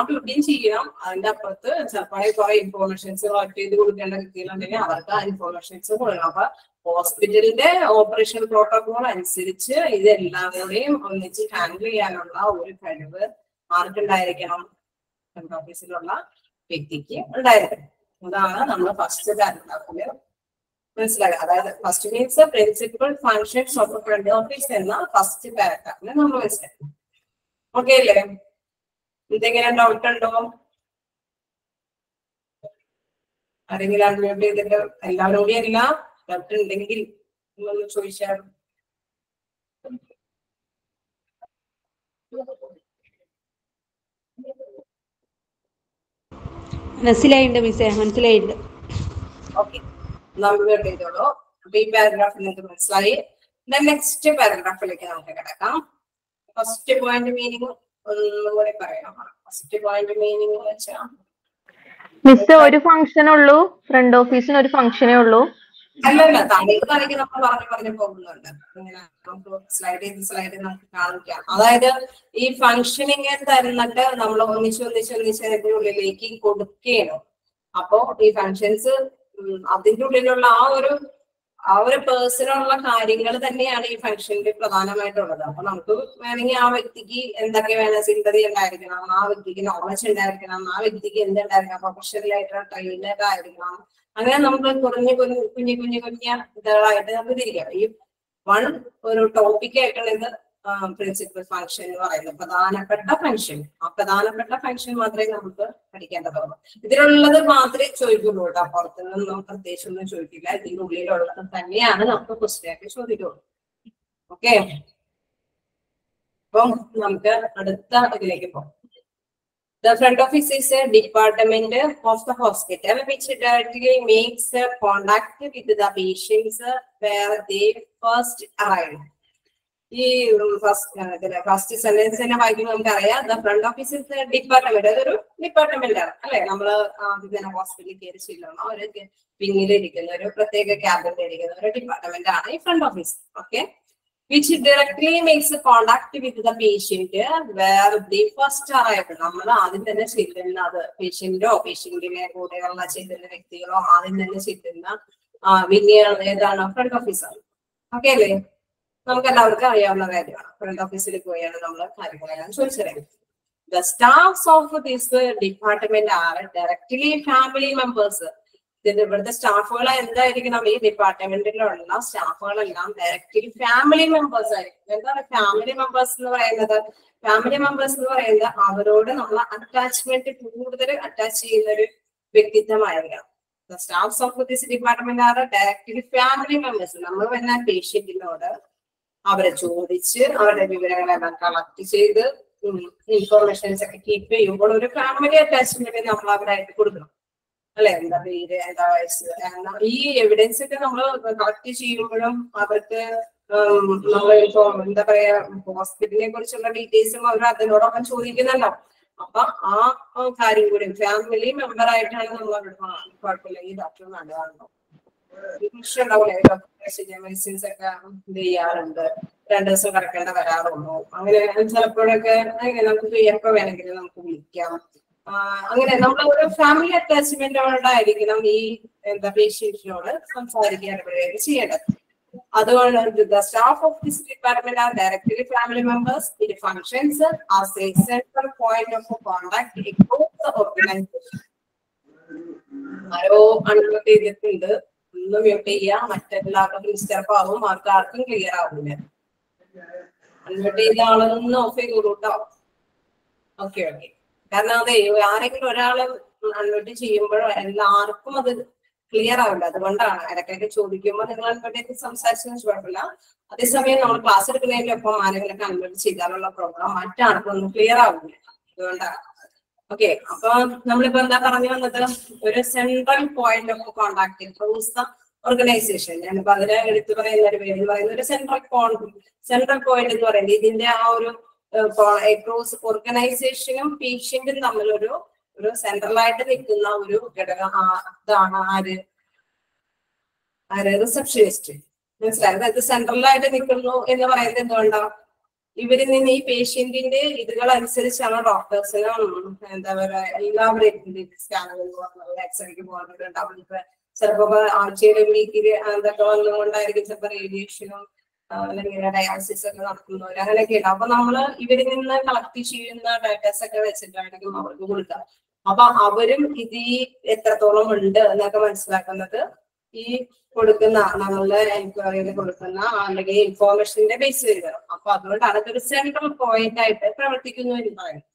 ചെയ്യണം. അതിന്റെ അപ്പുറത്ത് കുറെ കുറെ ഇൻഫോർമേഷൻസ് കളക്ട് ചെയ്ത് കൊടുക്കേണ്ട വ്യക്തികളുണ്ടെങ്കിൽ അവർക്ക് ആ ഇൻഫോർമേഷൻസ് കൊടുക്കണം അപ്പൊ ഹോസ്പിറ്റലിന്റെ ഓപ്പറേഷൻ പ്രോട്ടോകോൾ അനുസരിച്ച് ഇതെല്ലാം കൂടെയും ഒന്നിച്ച് ഹാൻഡിൽ ചെയ്യാനുള്ള ഒരു കഴിവ് ആർക്കുണ്ടായിരിക്കണം ഹെൽത്ത് ഓഫീസിലുള്ള വ്യക്തിക്ക് ഉണ്ടായിരിക്കണം. അതാണ് നമ്മൾ ഫസ്റ്റ് പാരഗ്രാഫിൽ മനസ്സിലാക്കുക അതായത് first means principal functions of front office എന്ന ഫസ്റ്റ് പാരഗ്രാഫിൽ നമ്മൾ മനസ്സിലാക്കണം. ഓക്കെ അല്ലേ? എന്തെങ്കിലും ഡൗട്ട് ഉണ്ടോ? ആരെങ്കിലും അൺമ്യൂട്ട് ചെയ്തിട്ട് എല്ലാവരും കൂടി അല്ല ഡൗട്ട് ഉണ്ടെങ്കിൽ ഒന്ന് ചോദിച്ചാൽ മനസ്സിലായിട്ടുണ്ട് മിസ്സേ മനസ്സിലായിട്ടുണ്ട് ഓക്കെ നമുക്ക് ചെയ്തോളൂ അപ്പൊ ഈ പാരഗ്രാഫ് നിങ്ങൾക്ക് മനസ്സിലായി. നെക്സ്റ്റ് പാരഗ്രാഫിലേക്ക് നമുക്ക് കിടക്കാം. First point meaning point meaning miss ഒരു ഫംഗ്ഷൻ ഉള്ളൂ. ഫ്രണ്ട് ഓഫീസിന് ഒരു ഫംഗ്ഷനേ ഉള്ളൂ സ്ലൈഡ് ചെയ്ത് സ്ലൈഡ് ചെയ്ത് നമുക്ക് കാണിക്കാം. അതായത് ഈ ഫംഗ്ഷനിങ് തരുന്നിട്ട് നമ്മൾ ഒന്നിച്ച് ഒന്നിച്ച് ഒന്നിച്ച് അതിന്റെ ഉള്ളിലേക്ക് കൊടുക്കുകയാണ് അപ്പോ ഈ ഫങ്ഷൻസ് അതിന്റെ ഉള്ളിലുള്ള ആ ഒരു ആ ഒരു പേഴ്സണുള്ള കാര്യങ്ങൾ തന്നെയാണ് ഈ ഫംഗ്ഷനിൽ പ്രധാനമായിട്ടുള്ളത്. അപ്പൊ നമുക്ക് വേണമെങ്കിൽ ആ വ്യക്തിക്ക് എന്തൊക്കെ വേണം? സിന്തതി ഉണ്ടായിരിക്കണം. ആ വ്യക്തിക്ക് നോളജ് ഉണ്ടായിരിക്കണം. ആ വ്യക്തിക്ക് എന്തുണ്ടായിരിക്കണം പ്രൊഫഷണൽ ആയിട്ടുള്ള ട്രെയിനർ ആയിരിക്കണം. അങ്ങനെ നമുക്ക് കുറഞ്ഞു കുഞ്ഞു കുഞ്ഞു കുഞ്ഞു ഇതായിട്ട് നമുക്ക് തിരിക്കാം. ഈ വൺ ഒരു ടോപ്പിക് ആയിട്ടുള്ളത് പ്രിൻസിപ്പൽ ഫങ്ഷൻ എന്ന് പറയുന്നത് പ്രധാനപ്പെട്ട ഫംഗ്ഷൻ ആ പ്രധാനപ്പെട്ട ഫംഗ്ഷൻ മാത്രമേ നമുക്ക് പഠിക്കേണ്ടതുള്ളൂ. ഇതിലുള്ളത് മാത്രമേ ചോദിക്കുള്ളൂ കേട്ടോ. പുറത്തുനിന്നൊന്നും പ്രത്യേകിച്ച് ഒന്നും ചോദിക്കില്ല. ഇതിന്റെ ഉള്ളിലുള്ളത് തന്നെയാണ് നമുക്ക് ക്വസ്റ്റ്യൻ ആയിട്ട് ചോദിക്കുള്ളൂ. ഓക്കെ അപ്പം നമുക്ക് അടുത്ത ഇതിലേക്ക് പോകാം. The front office is a department of the hospital which directly makes contact with the patients where they first arrive. ഈ ഫസ്റ്റ് സെന്റൻസ് തന്നെ വായിക്കുമ്പോൾ നമുക്കറിയാം ദ ഫ്രണ്ട് ഓഫീസ് ഡിപ്പാർട്ട്മെന്റ് അതൊരു ഡിപ്പാർട്ട്മെന്റ് ആണ് അല്ലെ? നമ്മൾ ആദ്യം തന്നെ ഹോസ്പിറ്റലിൽ കയറി ചെല്ലണം ഒരു പിന്നിലിരിക്കുന്ന ഒരു പ്രത്യേക ക്യാബിനിലിരിക്കുന്ന ഒരു ഡിപ്പാർട്ട്മെന്റ് ആണ് ഈ front office okay which directly makes contact with the patient where the first അറിയപ്പെടും നമ്മൾ ആദ്യം തന്നെ ചെല്ലുന്നത് പേഷ്യന്റോ പേഷ്യന്റിനെ കൂടെയുള്ള ചെല്ലുന്ന വ്യക്തികളോ ആദ്യം തന്നെ ചെല്ലുന്ന വലിയ ഏതാണ്? ഫ്രണ്ട് ഓഫീസർ ഓക്കെ അല്ലേ? നമുക്ക് എല്ലാവർക്കും അറിയാവുന്ന കാര്യമാണ്. ഫ്രണ്ട് ഓഫീസിൽ പോയാണ് നമ്മൾ കാര്യങ്ങളെല്ലാം ചോദിച്ചറിയാം the staffs of this department are directly family members ഇതിന്റെ ഇവിടുത്തെ സ്റ്റാഫുകൾ എന്തായിരിക്കണം? ഈ ഡിപ്പാർട്ട്മെന്റിലുള്ള സ്റ്റാഫുകളെല്ലാം ഡയറക്ട്ലി ഫാമിലി മെമ്പേഴ്സ് ആയിരിക്കും. എന്താണ് ഫാമിലി മെമ്പേഴ്സ് എന്ന് പറയുന്നത്? ഫാമിലി മെമ്പേഴ്സ് എന്ന് പറയുന്നത് അവരോട് നമ്മൾ അറ്റാച്ച്മെന്റ് കൂടുതൽ അറ്റാച്ച് ചെയ്യുന്ന ഒരു വ്യക്തിത്വമായിരിക്കണം staffs of this department are directly family members നമ്മൾ വരുന്ന പേഷ്യന്റിനോട് അവരെ ചോദിച്ച് അവരുടെ വിവരങ്ങളെല്ലാം കളക്ട് ചെയ്ത് ഇൻഫോർമേഷൻസ് ഒക്കെ കീപ്പ് ചെയ്യുമ്പോൾ ഒരു ഫാമിലി അറ്റാച്ച്മെന്റ് നമ്മൾ അവരായിട്ട് കൊടുക്കണം. അല്ലെ? എന്താ പേര് എന്താ വയസ്സ് ഈ എവിഡൻസ് ഒക്കെ നമ്മൾ കളക്ട് ചെയ്യുമ്പോഴും അവർക്ക് നമ്മൾ എന്താ പറയാ ഹോസ്പിറ്റലിനെ കുറിച്ചുള്ള ഡീറ്റെയിൽസും അവർ അതിനോടൊപ്പം ചോദിക്കുന്നുണ്ടോ. അപ്പൊ ആ കാര്യം കൂടി ഫാമിലി മെമ്പർ ആയിട്ടാണ് നമ്മൾ കുഴപ്പമില്ല. ഈ ഡോക്ടർ നല്ലതാണോ പ്രശ്നം ഉണ്ടാവില്ലേ മെഡിസിൻസ് ഒക്കെ ഇത് ചെയ്യാറുണ്ട്. രണ്ടു ദിവസം കിടക്കേണ്ട വരാറുള്ളൂ. അങ്ങനെ ചിലപ്പോഴൊക്കെ അങ്ങനെ നമുക്ക് എപ്പോ വേണമെങ്കിലും നമുക്ക് വിളിക്കാം. അങ്ങനെ നമ്മൾ ഒരു ഫാമിലി അറ്റാച്ച്മെന്റോടായിരിക്കണം ഈ എന്താ പേഷ്യൻസിനോട് സംസാരിക്കാൻ ഇവരെ ചെയ്യേണ്ടത്. അതുകൊണ്ട് the staff of this department are directly family members it functions as a central point of contact the organisation arrow unmute ചെയ്തിട്ടുണ്ട്. ഒന്ന് മ്യൂട്ട് ചെയ്യാം. മറ്റെല്ലാവർക്കും ഡിസ്റ്റർബ് ആവും. അവർക്ക് ആർക്കും ക്ലിയർ ആവില്ല അൺമ്യൂട്ട് ചെയ്ത ആളൊന്ന് ഓഫ് ചെയ്ത് കൂട്ടോ ഓക്കെ ഓക്കെ കാരണം അതെ ആരെങ്കിലും ഒരാൾ അൺമ്യൂട്ട് ചെയ്യുമ്പോഴോ എല്ലാവർക്കും അത് ക്ലിയർ ആവില്ല. അതുകൊണ്ടാണ് ഇടയ്ക്കൊക്കെ ചോദിക്കുമ്പോൾ നിങ്ങൾ അൺമ്യൂട്ട് സംസാരിച്ചു കുഴപ്പമില്ല. അതേസമയം നമ്മൾ ക്ലാസ് എടുക്കുന്നതിനൊപ്പം ആരെങ്കിലൊക്കെ അൺമ്യൂട്ട് ചെയ്താലുള്ള പ്രോഗ്രാം മറ്റാർക്കൊന്നും ക്ലിയർ ആവില്ല അതുകൊണ്ടാണ്. ഓക്കെ അപ്പൊ നമ്മളിപ്പോ എന്താ പറഞ്ഞു വന്നത്? ഒരു central point of contact the organisation ഞാനിപ്പോ അതിനെ എടുത്തു പറയുന്ന ഒരു പേര് പറയുന്ന ഒരു സെൻട്രൽ സെൻട്രൽ പോയിന്റ് എന്ന് പറയുന്നത് ഇതിന്റെ ആ ഒരു എക്രോസ് ഓർഗനൈസേഷനും പേഷ്യന്റും തമ്മിലൊരു ഒരു സെൻട്രലായിട്ട് നിൽക്കുന്ന ഒരു ഘടകം ഇതാണ് ആര്? ആര്? റിസപ്ഷനിസ്റ്റ് മനസ്സിലായത് അതായത് സെൻട്രലായിട്ട് നിൽക്കുന്നു എന്ന് പറയുന്നത് എന്തുകൊണ്ടാണ് ഇവരിൽ നിന്ന് ഈ പേഷ്യന്റിന്റെ ഇതുകൾ അനുസരിച്ചാണ് ഡോക്ടേഴ്സിനും എന്താ പറയാ എല്ലാവരും സ്കാനുകൾ എക്സ്റേക്ക് പോകുന്നുണ്ടാവും ഇപ്പൊ ചിലപ്പോ ആഴ്ചയിലെ വീക്കിൽ എന്തൊക്കെ വന്നുകൊണ്ടായിരിക്കും ചിലപ്പോ റേഡിയേഷനും അല്ലെങ്കിൽ ഡയാലിസിസ് ഒക്കെ നടക്കുന്നവര് അങ്ങനെയൊക്കെ ഉണ്ട്. അപ്പൊ നമ്മൾ ഇവരിൽ നിന്ന് കളക്ട് ചെയ്യുന്ന ഡാറ്റാസ് ഒക്കെ വെച്ചിട്ടായിരിക്കും അവർക്ക് കൊടുക്കുക. അപ്പൊ അവരും ഇത് ഈ എത്രത്തോളം ഉണ്ട് എന്നൊക്കെ മനസ്സിലാക്കുന്നത് ഈ കൊടുക്കുന്ന നമ്മളുടെ എൻക്വയറിയിൽ കൊടുക്കുന്ന അല്ലെങ്കിൽ ഇൻഫോർമേഷന്റെ ബേസ് വരിക. അപ്പൊ അതുകൊണ്ടാണ് ഇതൊരു സെൻട്രൽ പോയിന്റ് ആയിട്ട് പ്രവർത്തിക്കുന്നു എന്ന് പറയുന്നത്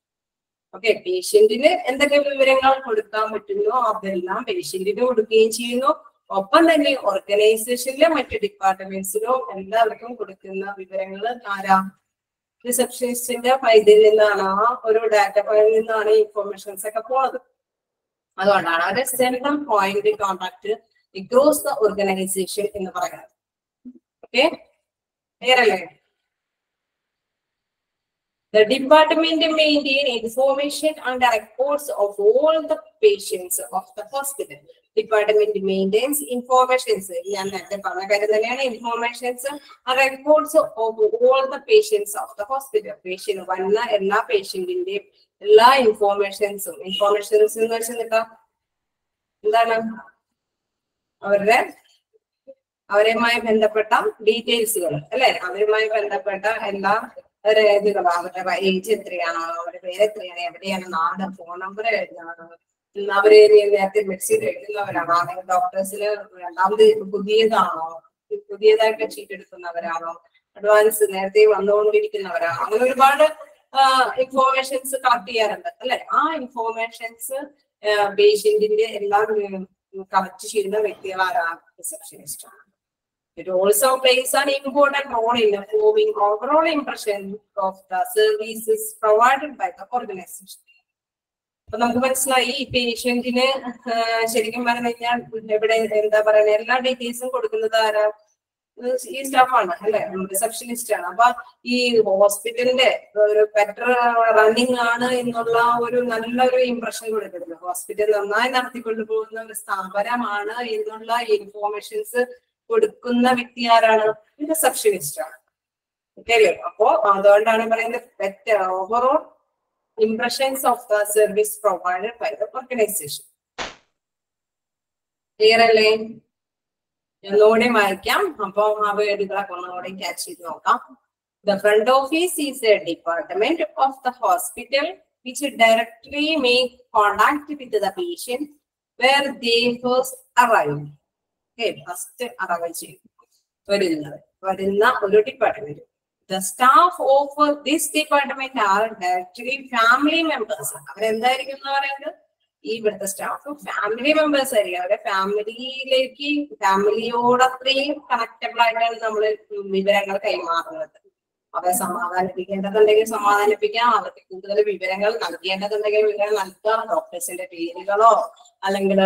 ഓക്കെ പേഷ്യന്റിന് എന്തൊക്കെ വിവരങ്ങൾ കൊടുക്കാൻ പറ്റുന്നോ അതെല്ലാം പേഷ്യന്റിന് കൊടുക്കുകയും ചെയ്യുന്നു. ഒപ്പം തന്നെ ഓർഗനൈസേഷനിലെ മറ്റ് ഡിപ്പാർട്ട്മെന്റ്സിലോ എല്ലാവർക്കും കൊടുക്കുന്ന വിവരങ്ങൾ ആരാ? റിസപ്ഷനിസ്റ്റിന്റെ പൈതിൽ നിന്നാണ് ആ ഒരു ഡാറ്റ ഫയലിൽ നിന്നാണ് ഇൻഫോർമേഷൻസ് ഒക്കെ പോണത്. അതുകൊണ്ടാണ് അവരുടെ central point contact across the organisation എന്ന് പറയുന്നത്. ഓക്കെ ക്ലിയർ അല്ലേ? The department maintain information and records of all the patients of the hospital. Department maintains informations. ഞാൻ നേരത്തെ പറഞ്ഞ കാര്യം തന്നെയാണ്. Informations records of all the patients of the hospital patient വന്ന എല്ലാ പേഷ്യന്റിന്റെയും എല്ലാ ഇൻഫോർമേഷൻസും ഇൻഫോർമേഷൻസ് എന്ന് വെച്ചാൽ എന്താണ്? അവരുടെ അവരുമായി ബന്ധപ്പെട്ട ഡീറ്റെയിൽസുകൾ അല്ലെ? അവരുമായി ബന്ധപ്പെട്ട എല്ലാ രേഖകളും അവരുടെ ഏജ് എത്രയാണോ അവരുടെ പേരെത്രയാണ് എവിടെയാണ് നാട് ഫോൺ നമ്പർ എഴുതാണ് അവർ നേരത്തെ മെഡിസിൻ എഴുതുന്നവരാണോ. അല്ലെങ്കിൽ ഡോക്ടേഴ്സിന് രണ്ടാമത് പുതിയതാണോ? പുതിയതായിട്ട് ചീറ്റ് എടുക്കുന്നവരാണോ? അഡ്വാൻസ് നേരത്തെ വന്നുകൊണ്ടിരിക്കുന്നവരാണോ? അങ്ങനെ ഒരുപാട് ഇൻഫോർമേഷൻസ് കളക്ട് ചെയ്യാറുണ്ട്. അല്ലെ? ആ ഇൻഫോർമേഷൻസ് പേഷ്യന്റിന്റെ എല്ലാം കളക്ട് ചെയ്യുന്ന വ്യക്തികളാരാണ് റിസപ്ഷനിസ്റ്റ് ആണ്. It also plays an important role in improving overall impression of the services provided by the organization. അപ്പൊ നമുക്ക് മനസ്സിലായി ഈ പേഷ്യന്റിന് ശരിക്കും പറഞ്ഞു കഴിഞ്ഞാൽ ഇവിടെ എന്താ പറയുക എല്ലാ ഡീറ്റെയിൽസും കൊടുക്കുന്നത് ആരാ? ഈ സ്റ്റാഫാണ് അല്ലെ? റിസപ്ഷനിസ്റ്റ് ആണ്. അപ്പൊ ഈ ഹോസ്പിറ്റലിന്റെ ഒരു ബെറ്റർ റണ്ണിങ് ആണ് എന്നുള്ള ഒരു നല്ലൊരു ഇംപ്രഷൻ കൊടുക്കുന്നത്. ഹോസ്പിറ്റൽ നന്നായി നടത്തിക്കൊണ്ടു പോകുന്ന ഒരു സ്ഥാപനമാണ് എന്നുള്ള ഇൻഫോർമേഷൻസ് കൊടുക്കുന്ന വ്യക്തി ആരാണ്? റിസപ്ഷനിസ്റ്റ് ആണ്. ശരിയോ? അപ്പോ അതുകൊണ്ടാണ് പറയുന്നത് better overall impressions of the service provided by the organisation clear അല്ലേ? ഒന്നുകൂടി വായിക്കാം. അപ്പൊ ആ വേർഡുകളൊക്കെ ഒന്നുകൂടി ക്യാച്ച് ചെയ്ത് നോക്കാം. The front office is a department of the hospital which directly make contact with the patient where they first arrive first arrive ചെയ്യും വരുന്നത്. വരുന്ന ഒരു department the staff of this department are directory family members അവരെന്തായിരിക്കും എന്ന് പറയുന്നത്? ഈ ഇവിടുത്തെ staff family members ആയിരിക്കും. അവരെ ഫാമിലിയിലേക്ക് ഫാമിലിയോട് അത്രയും കണക്റ്റബിൾ ആയിട്ടാണ് നമ്മൾ വിവരങ്ങൾ കൈമാറുന്നത്. അവരെ സമാധാനിപ്പിക്കേണ്ടതുണ്ടെങ്കിൽ സമാധാനിപ്പിക്കാം. അവർക്ക് കൂടുതൽ വിവരങ്ങൾ നൽകേണ്ടതുണ്ടെങ്കിൽ വിവരങ്ങൾ നൽകുക. ഡോക്ടേഴ്സിന്റെ പേരുകളോ അല്ലെങ്കിൽ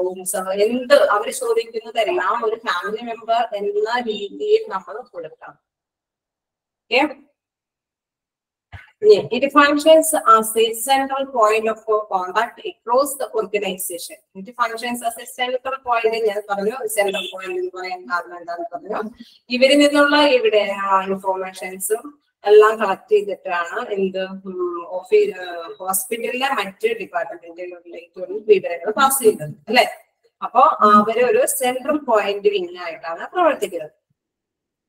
റൂംസ് എന്ത് അവർ ചോദിക്കുന്നതെല്ലാം ഒരു ഫാമിലി മെമ്പർ എന്ന രീതിയിൽ നമ്മൾ കൊടുക്കണം. Okay it functions as a central point of contact across the organization. It functions as a central point ഞാൻ പറഞ്ഞു സെൻട്രൽ പോയിന്റ് എന്ന് പറയാൻ കാരണം എന്താണെന്ന് പറഞ്ഞു? ഇവരിൽ നിന്നുള്ള ഇവിടെ ഇൻഫോർമേഷൻസും എല്ലാം കളക്ട് ചെയ്തിട്ടാണ് എന്ത് ഓഫീസ് ഹോസ്പിറ്റലിലെ മറ്റ് ഡിപ്പാർട്ട്മെന്റുകളിലേക്ക് വിവരങ്ങൾ പാസ് ചെയ്യുന്നത് അല്ലെ? അപ്പോ അവർ ഒരു സെൻട്രൽ പോയിന്റ് വിങ് ആയിട്ടാണ് പ്രവർത്തിക്കുന്നത്.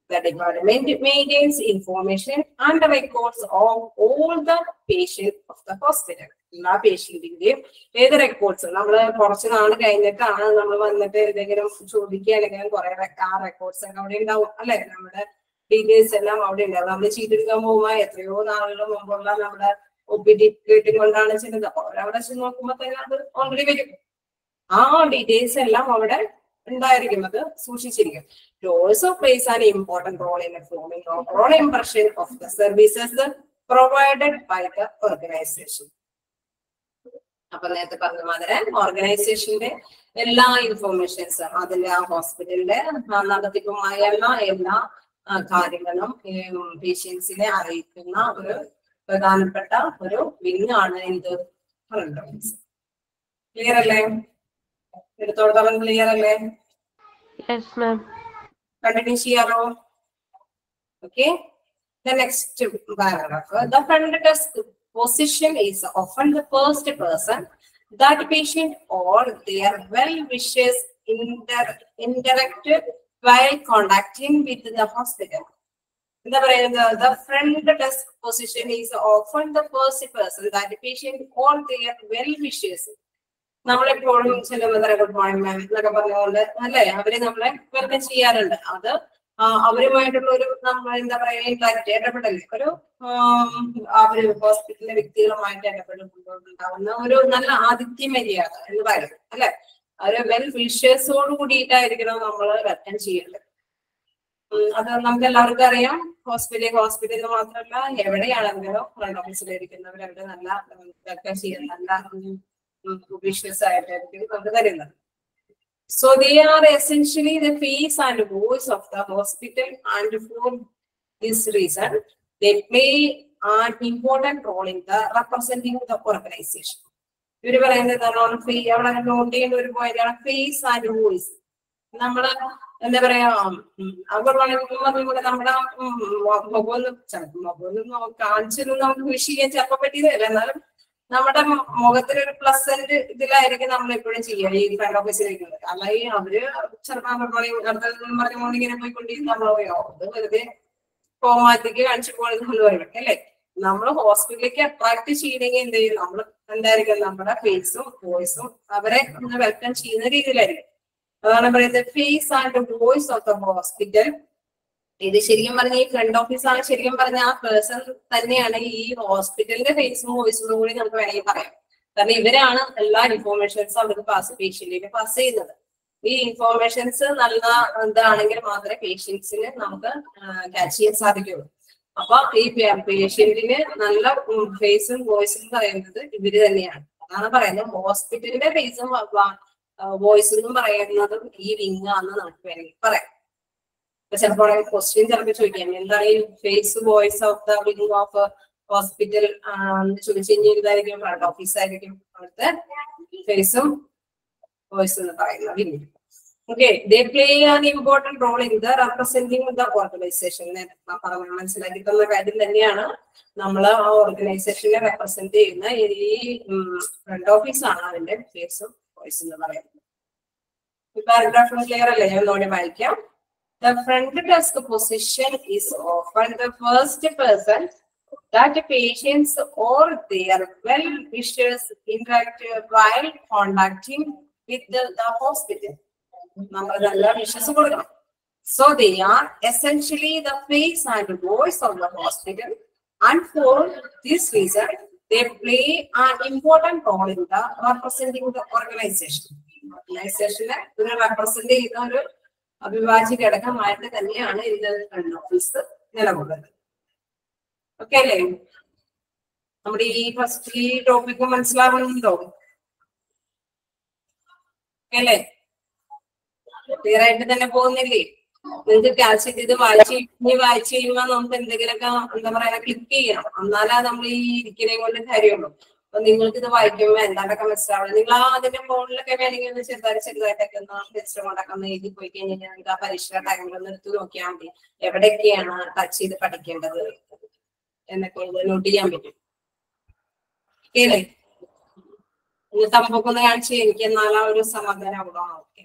The department maintains information and records of all the patients of the hospital. എല്ലാ പേഷ്യന്റിന്റെയും ഏത് റെക്കോർഡ്സ് നമ്മൾ കുറച്ച് നാൾ കഴിഞ്ഞിട്ടാണ് നമ്മൾ വന്നിട്ട് എന്തെങ്കിലും ചോദിക്കുകയാണെങ്കിലും കുറെ ആ റെക്കോർഡ്സ് ഒക്കെ അവിടെ ഉണ്ടാവും അല്ലെ? നമ്മുടെ ഡീറ്റെയിൽസ് എല്ലാം അവിടെ ഉണ്ടാവും നമ്മൾ ചീട്ടെടുക്കാൻ പോകുമ്പോൾ എത്രയോ നാളുകൾ മുമ്പുള്ള നമ്മുടെ ഒ പി ഒപ്പിറ്റി കൊണ്ടാണ് ചെയ്യുന്നത്. അപ്പൊ അവരവിടെ ചെന്ന് നോക്കുമ്പോൾ തന്നെ അത് ഓൾറെഡി വരും. ആ ഡീറ്റെയിൽസ് എല്ലാം അവിടെ ഉണ്ടായിരിക്കും. അത് സൂക്ഷിച്ചിരിക്കും. It also plays an important role in the forming overall impression of the services provided by the organization. അപ്പൊ നേരത്തെ പറഞ്ഞ മാതിരി ഓർഗനൈസേഷന്റെ എല്ലാ ഇൻഫോർമേഷൻസും അതിന്റെ ആ ഹോസ്പിറ്റലിന്റെ നടത്തിപ്പുമായ എല്ലാ എല്ലാ കാര്യങ്ങളും പേഷ്യൻസിനെ അറിയിക്കുന്ന ഒരു പ്രധാനപ്പെട്ട ഒരു വിങ് ആണ് എന്ത് ഫ്രണ്ട് ക്ലിയർ അല്ലേ? എടുത്തോടത്തോളം ക്ലിയർ അല്ലേ? Yes ma'am continue ചെയ്യാറോ okay the next paragraph the front desk position is often the first person that patient or their well wishers inter interact while contacting with the hospital എന്താ പറയുന്നത് the front desk position is often the first person that patient or their well wishers നമ്മളെപ്പോഴും ചില morning ma'am എന്നൊക്കെ പറഞ്ഞതുകൊണ്ട് അല്ലെ? അവർ നമ്മളെ welcome ചെയ്യാറുണ്ട്. അത് അവരുമായിട്ടുള്ള ഒരു നമ്മൾ എന്താ പറയാ ഇന്ററാക്ട് ഒരു അവർ ഹോസ്പിറ്റലിലെ വ്യക്തികളുമായിട്ട് ഇടപെടുമ്പോഴുണ്ടാവുന്ന ഒരു നല്ല ആതിഥ്യ മര്യാദ എന്ന് പറയുന്നത് അല്ലെ? ഒരു വെൽ വിഷേഴ്സോട് കൂടിയിട്ടായിരിക്കണം നമ്മൾ വെൽക്കം ചെയ്യേണ്ടത്. അത് നമുക്ക് എല്ലാവർക്കും അറിയാം ഹോസ്പിറ്റലിൽ ഹോസ്പിറ്റലിൽ മാത്രമല്ല എവിടെയാണെങ്കിലും ഫ്രണ്ട് ഓഫീസിലിരിക്കുന്നവർ അവിടെ നല്ല ചെയ്യാൻ നല്ല വിഷ്വൽസ് ആയിട്ടായിരിക്കും നമുക്ക് തരുന്നത് So they are essentially the face and voice of the hospital and for this reason they play an important role in the representing the organization. ഇവർ പറയുന്നത് അവിടെ നോട്ട് ചെയ്യേണ്ട ഒരു പോയിന്റാണ് ഫേസ് ആൻഡ് വോയിസ് നമ്മൾ എന്താ പറയാ? ഉം, അവർ പറയുമ്പോൾ നമ്മുടെ ഉം, മൊ- മുഖം ഒന്ന് ചിലപ്പോ മുഖം ഒന്ന് കാണിച്ചൊന്നും നമുക്ക് വിഷ് ചെയ്യാൻ ചിലപ്പോ പറ്റിയതല്ല. എന്നാലും നമ്മുടെ മു- മുഖത്തിനൊരു പ്ലസന്റ് ഇതിലായിരിക്കും നമ്മൾ എപ്പോഴും ചെയ്യുക ഈ ഫ്രണ്ട് ഓഫീസിൽ അല്ലെങ്കിൽ അവർ ചെറുപ്പം ചിലപ്പോൾ പറഞ്ഞുകൊണ്ട് ഇങ്ങനെ പോയിക്കൊണ്ടിരിക്കും നമ്മൾ പറയോ അത് വെറുതെ ഫോമാറ്റിക്ക് കാണിച്ചു പോകുന്നത് പറയും. അല്ലേ? നമ്മൾ ഹോസ്പിറ്റലിലേക്ക് അട്രാക്ട് ചെയ്യണമെങ്കിൽ എന്ത് ചെയ്യും? നമ്മൾ എന്തായിരിക്കും? നമ്മുടെ ഫേസും വോയിസും അവരെ ഒന്ന് വെൽക്കം ചെയ്യുന്ന രീതിയിലായിരിക്കും. അതാണ് പറയുന്നത് face and voice of the hospital ഇത് ശരിക്കും പറഞ്ഞ ഈ ഫ്രണ്ട് ഓഫീസാണ് ശരിക്കും പറഞ്ഞ ആ പേഴ്സൺ തന്നെയാണ് ഈ ഹോസ്പിറ്റലിന്റെ ഫേസും വോയിസും കൂടി നമുക്ക് വേണമെങ്കിൽ പറയാം. കാരണം ഇവരാണ് എല്ലാ ഇൻഫോർമേഷൻസും അവർക്ക് പാസ് പേഷ്യന്റിന് പാസ് ചെയ്യുന്നത്. ഈ ഇൻഫോർമേഷൻസ് നല്ല ഇതാണെങ്കിൽ മാത്രമേ പേഷ്യൻസിന് നമുക്ക് ക്യാച്ച് ചെയ്യാൻ സാധിക്കുള്ളൂ. അപ്പൊ ഈ പേഷ്യന്റിന് നല്ല ഫേസും വോയിസും പറയുന്നത് ഇവർ തന്നെയാണ്. അതാണ് പറയുന്നത്. ഹോസ്പിറ്റലിന്റെ ഫേസും വോയിസും പറയുന്നതും ഈ വിങ് ആണെന്ന് നമുക്ക് വേണമെങ്കിൽ പറയാം. ചിലപ്പോൾ ക്വസ്റ്റ്യൻ ചിലപ്പോൾ ചോദിക്കാം. എന്താണ് ഈ face voice of the wing of hospital ചോദിച്ചു കഴിഞ്ഞാൽ ഇതായിരിക്കും ഫ്രണ്ട് ഓഫീസ് ആയിരിക്കും അവിടുത്തെ ഫേസും വോയിസ് എന്ന് പറയുന്ന wing okay they play an important role in the representing the organisation പറഞ്ഞ മനസ്സിലാക്കി തന്ന കാര്യം തന്നെയാണ് നമ്മൾ ആ ഓർഗനൈസേഷനെ റെപ്രസെന്റ് ചെയ്യുന്ന ഈ ഫ്രണ്ട് ഓഫീസ് ആണ് അതിന്റെ ഫേസും വോയിസ് എന്ന് പറയുന്നത്. പാരഗ്രാഫ് ക്ലിയർ അല്ലേ? ഞാൻ ഒന്നുകൂടി വായിക്കാം. The front desk position is often the first person that patients or their well-wishers interact while contacting with the, the hospital. So they are essentially the face and voice of the hospital. And for this reason, they play an important role in the representing the organization. Organization represent അവിഭാജ്യ ഘടകമായിട്ട് തന്നെയാണ് ഇത് front office നിലകൊള്ളുന്നത് okay അല്ലേ? നമ്മുടെ ഈ first ഈ topic മനസ്സിലാവുന്നുണ്ടോ? അല്ലേ? ക്ലിയർ ആയിട്ട് തന്നെ പോകുന്നില്ലേ? നിങ്ങൾക്ക് ക്യാച്ച് ചെയ്ത് വായിച്ച് ഇനി വായിച്ച് കഴിയുമ്പോ നമുക്ക് എന്തെങ്കിലുമൊക്കെ എന്താ പറയാ ക്ലിക്ക് ചെയ്യണം. എന്നാലാ നമ്മൾ ഈ ഇരിക്കലേ കൊണ്ട് കാര്യമുള്ളൂ. നിങ്ങൾക്ക് ഇത് വായിക്കുമ്പോൾ എന്താണ്ടൊക്കെ മനസ്സിലാവില്ല നിങ്ങൾ ആ അതിന്റെ ഫോണിലൊക്കെ വേണമെങ്കിൽ ഒന്ന് ചെറുതായി ചെറുതായിട്ടൊക്കെ ഒന്ന് ടെസ്റ്റ് കൊണ്ടൊക്കെ ഒന്ന് എഴുതി പോയി കഴിഞ്ഞാൽ നിങ്ങൾക്ക് ആ പരീക്ഷ ടൈമിൽ ഒന്ന് എടുത്ത് നോക്കിയാൽ മതി. എവിടെയൊക്കെയാണ് ടച്ച് ചെയ്ത് പഠിക്കേണ്ടത് എന്നൊക്കെ ഉള്ളത് നോട്ട് ചെയ്യാൻ പറ്റും. ഇനി തമ്പൊക്കെ ഒന്ന് കാണിച്ച് എനിക്ക് എന്നാലും ഒരു സമാധാനം അവിടെ ഓക്കെ.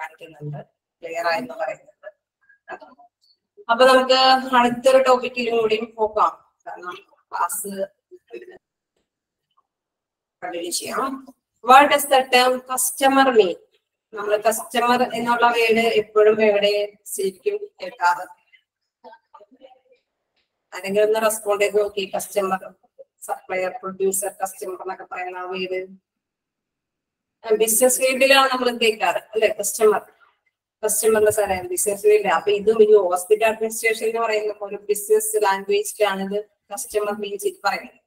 കാണിക്കുന്നുണ്ട് ക്ലിയർ ആയെന്ന് പറയുന്നുണ്ട്. അപ്പൊ നമുക്ക് അടുത്തൊരു ടോപ്പിക്കിലും കൂടി പോകാം. കാരണം ക്ലാസ് ചെയ്യാം what is the term customer mean നമ്മൾ കസ്റ്റമർ എന്നുള്ള വേർഡ് എപ്പോഴും എവിടെ ശരിക്കും കേൾക്കാറ്? അല്ലെങ്കിൽ ഒന്ന് റെസ്പോണ്ട് ചെയ്ത് നോക്കി. കസ്റ്റമർ സപ്ലയർ പ്രൊഡ്യൂസർ കസ്റ്റമർ എന്നൊക്കെ പറയുന്ന ആ വീട് ബിസിനസ് ഫീൽഡിലാണ് നമ്മൾ കേൾക്കാറ്? അല്ലെ? കസ്റ്റമർ കസ്റ്റമറിന്റെ സാറേ ബിസിനസ് ഫീൽഡ് അപ്പൊ ഇതും ഈ ഹോസ്പിറ്റൽ അഡ്മിനിസ്ട്രേഷൻ എന്ന് പറയുന്ന ഒരു ബിസിനസ് ലാംഗ്വേജിലാണ് ഇത് കസ്റ്റമർ മീൻസ് ഇത് പറയുന്നത്.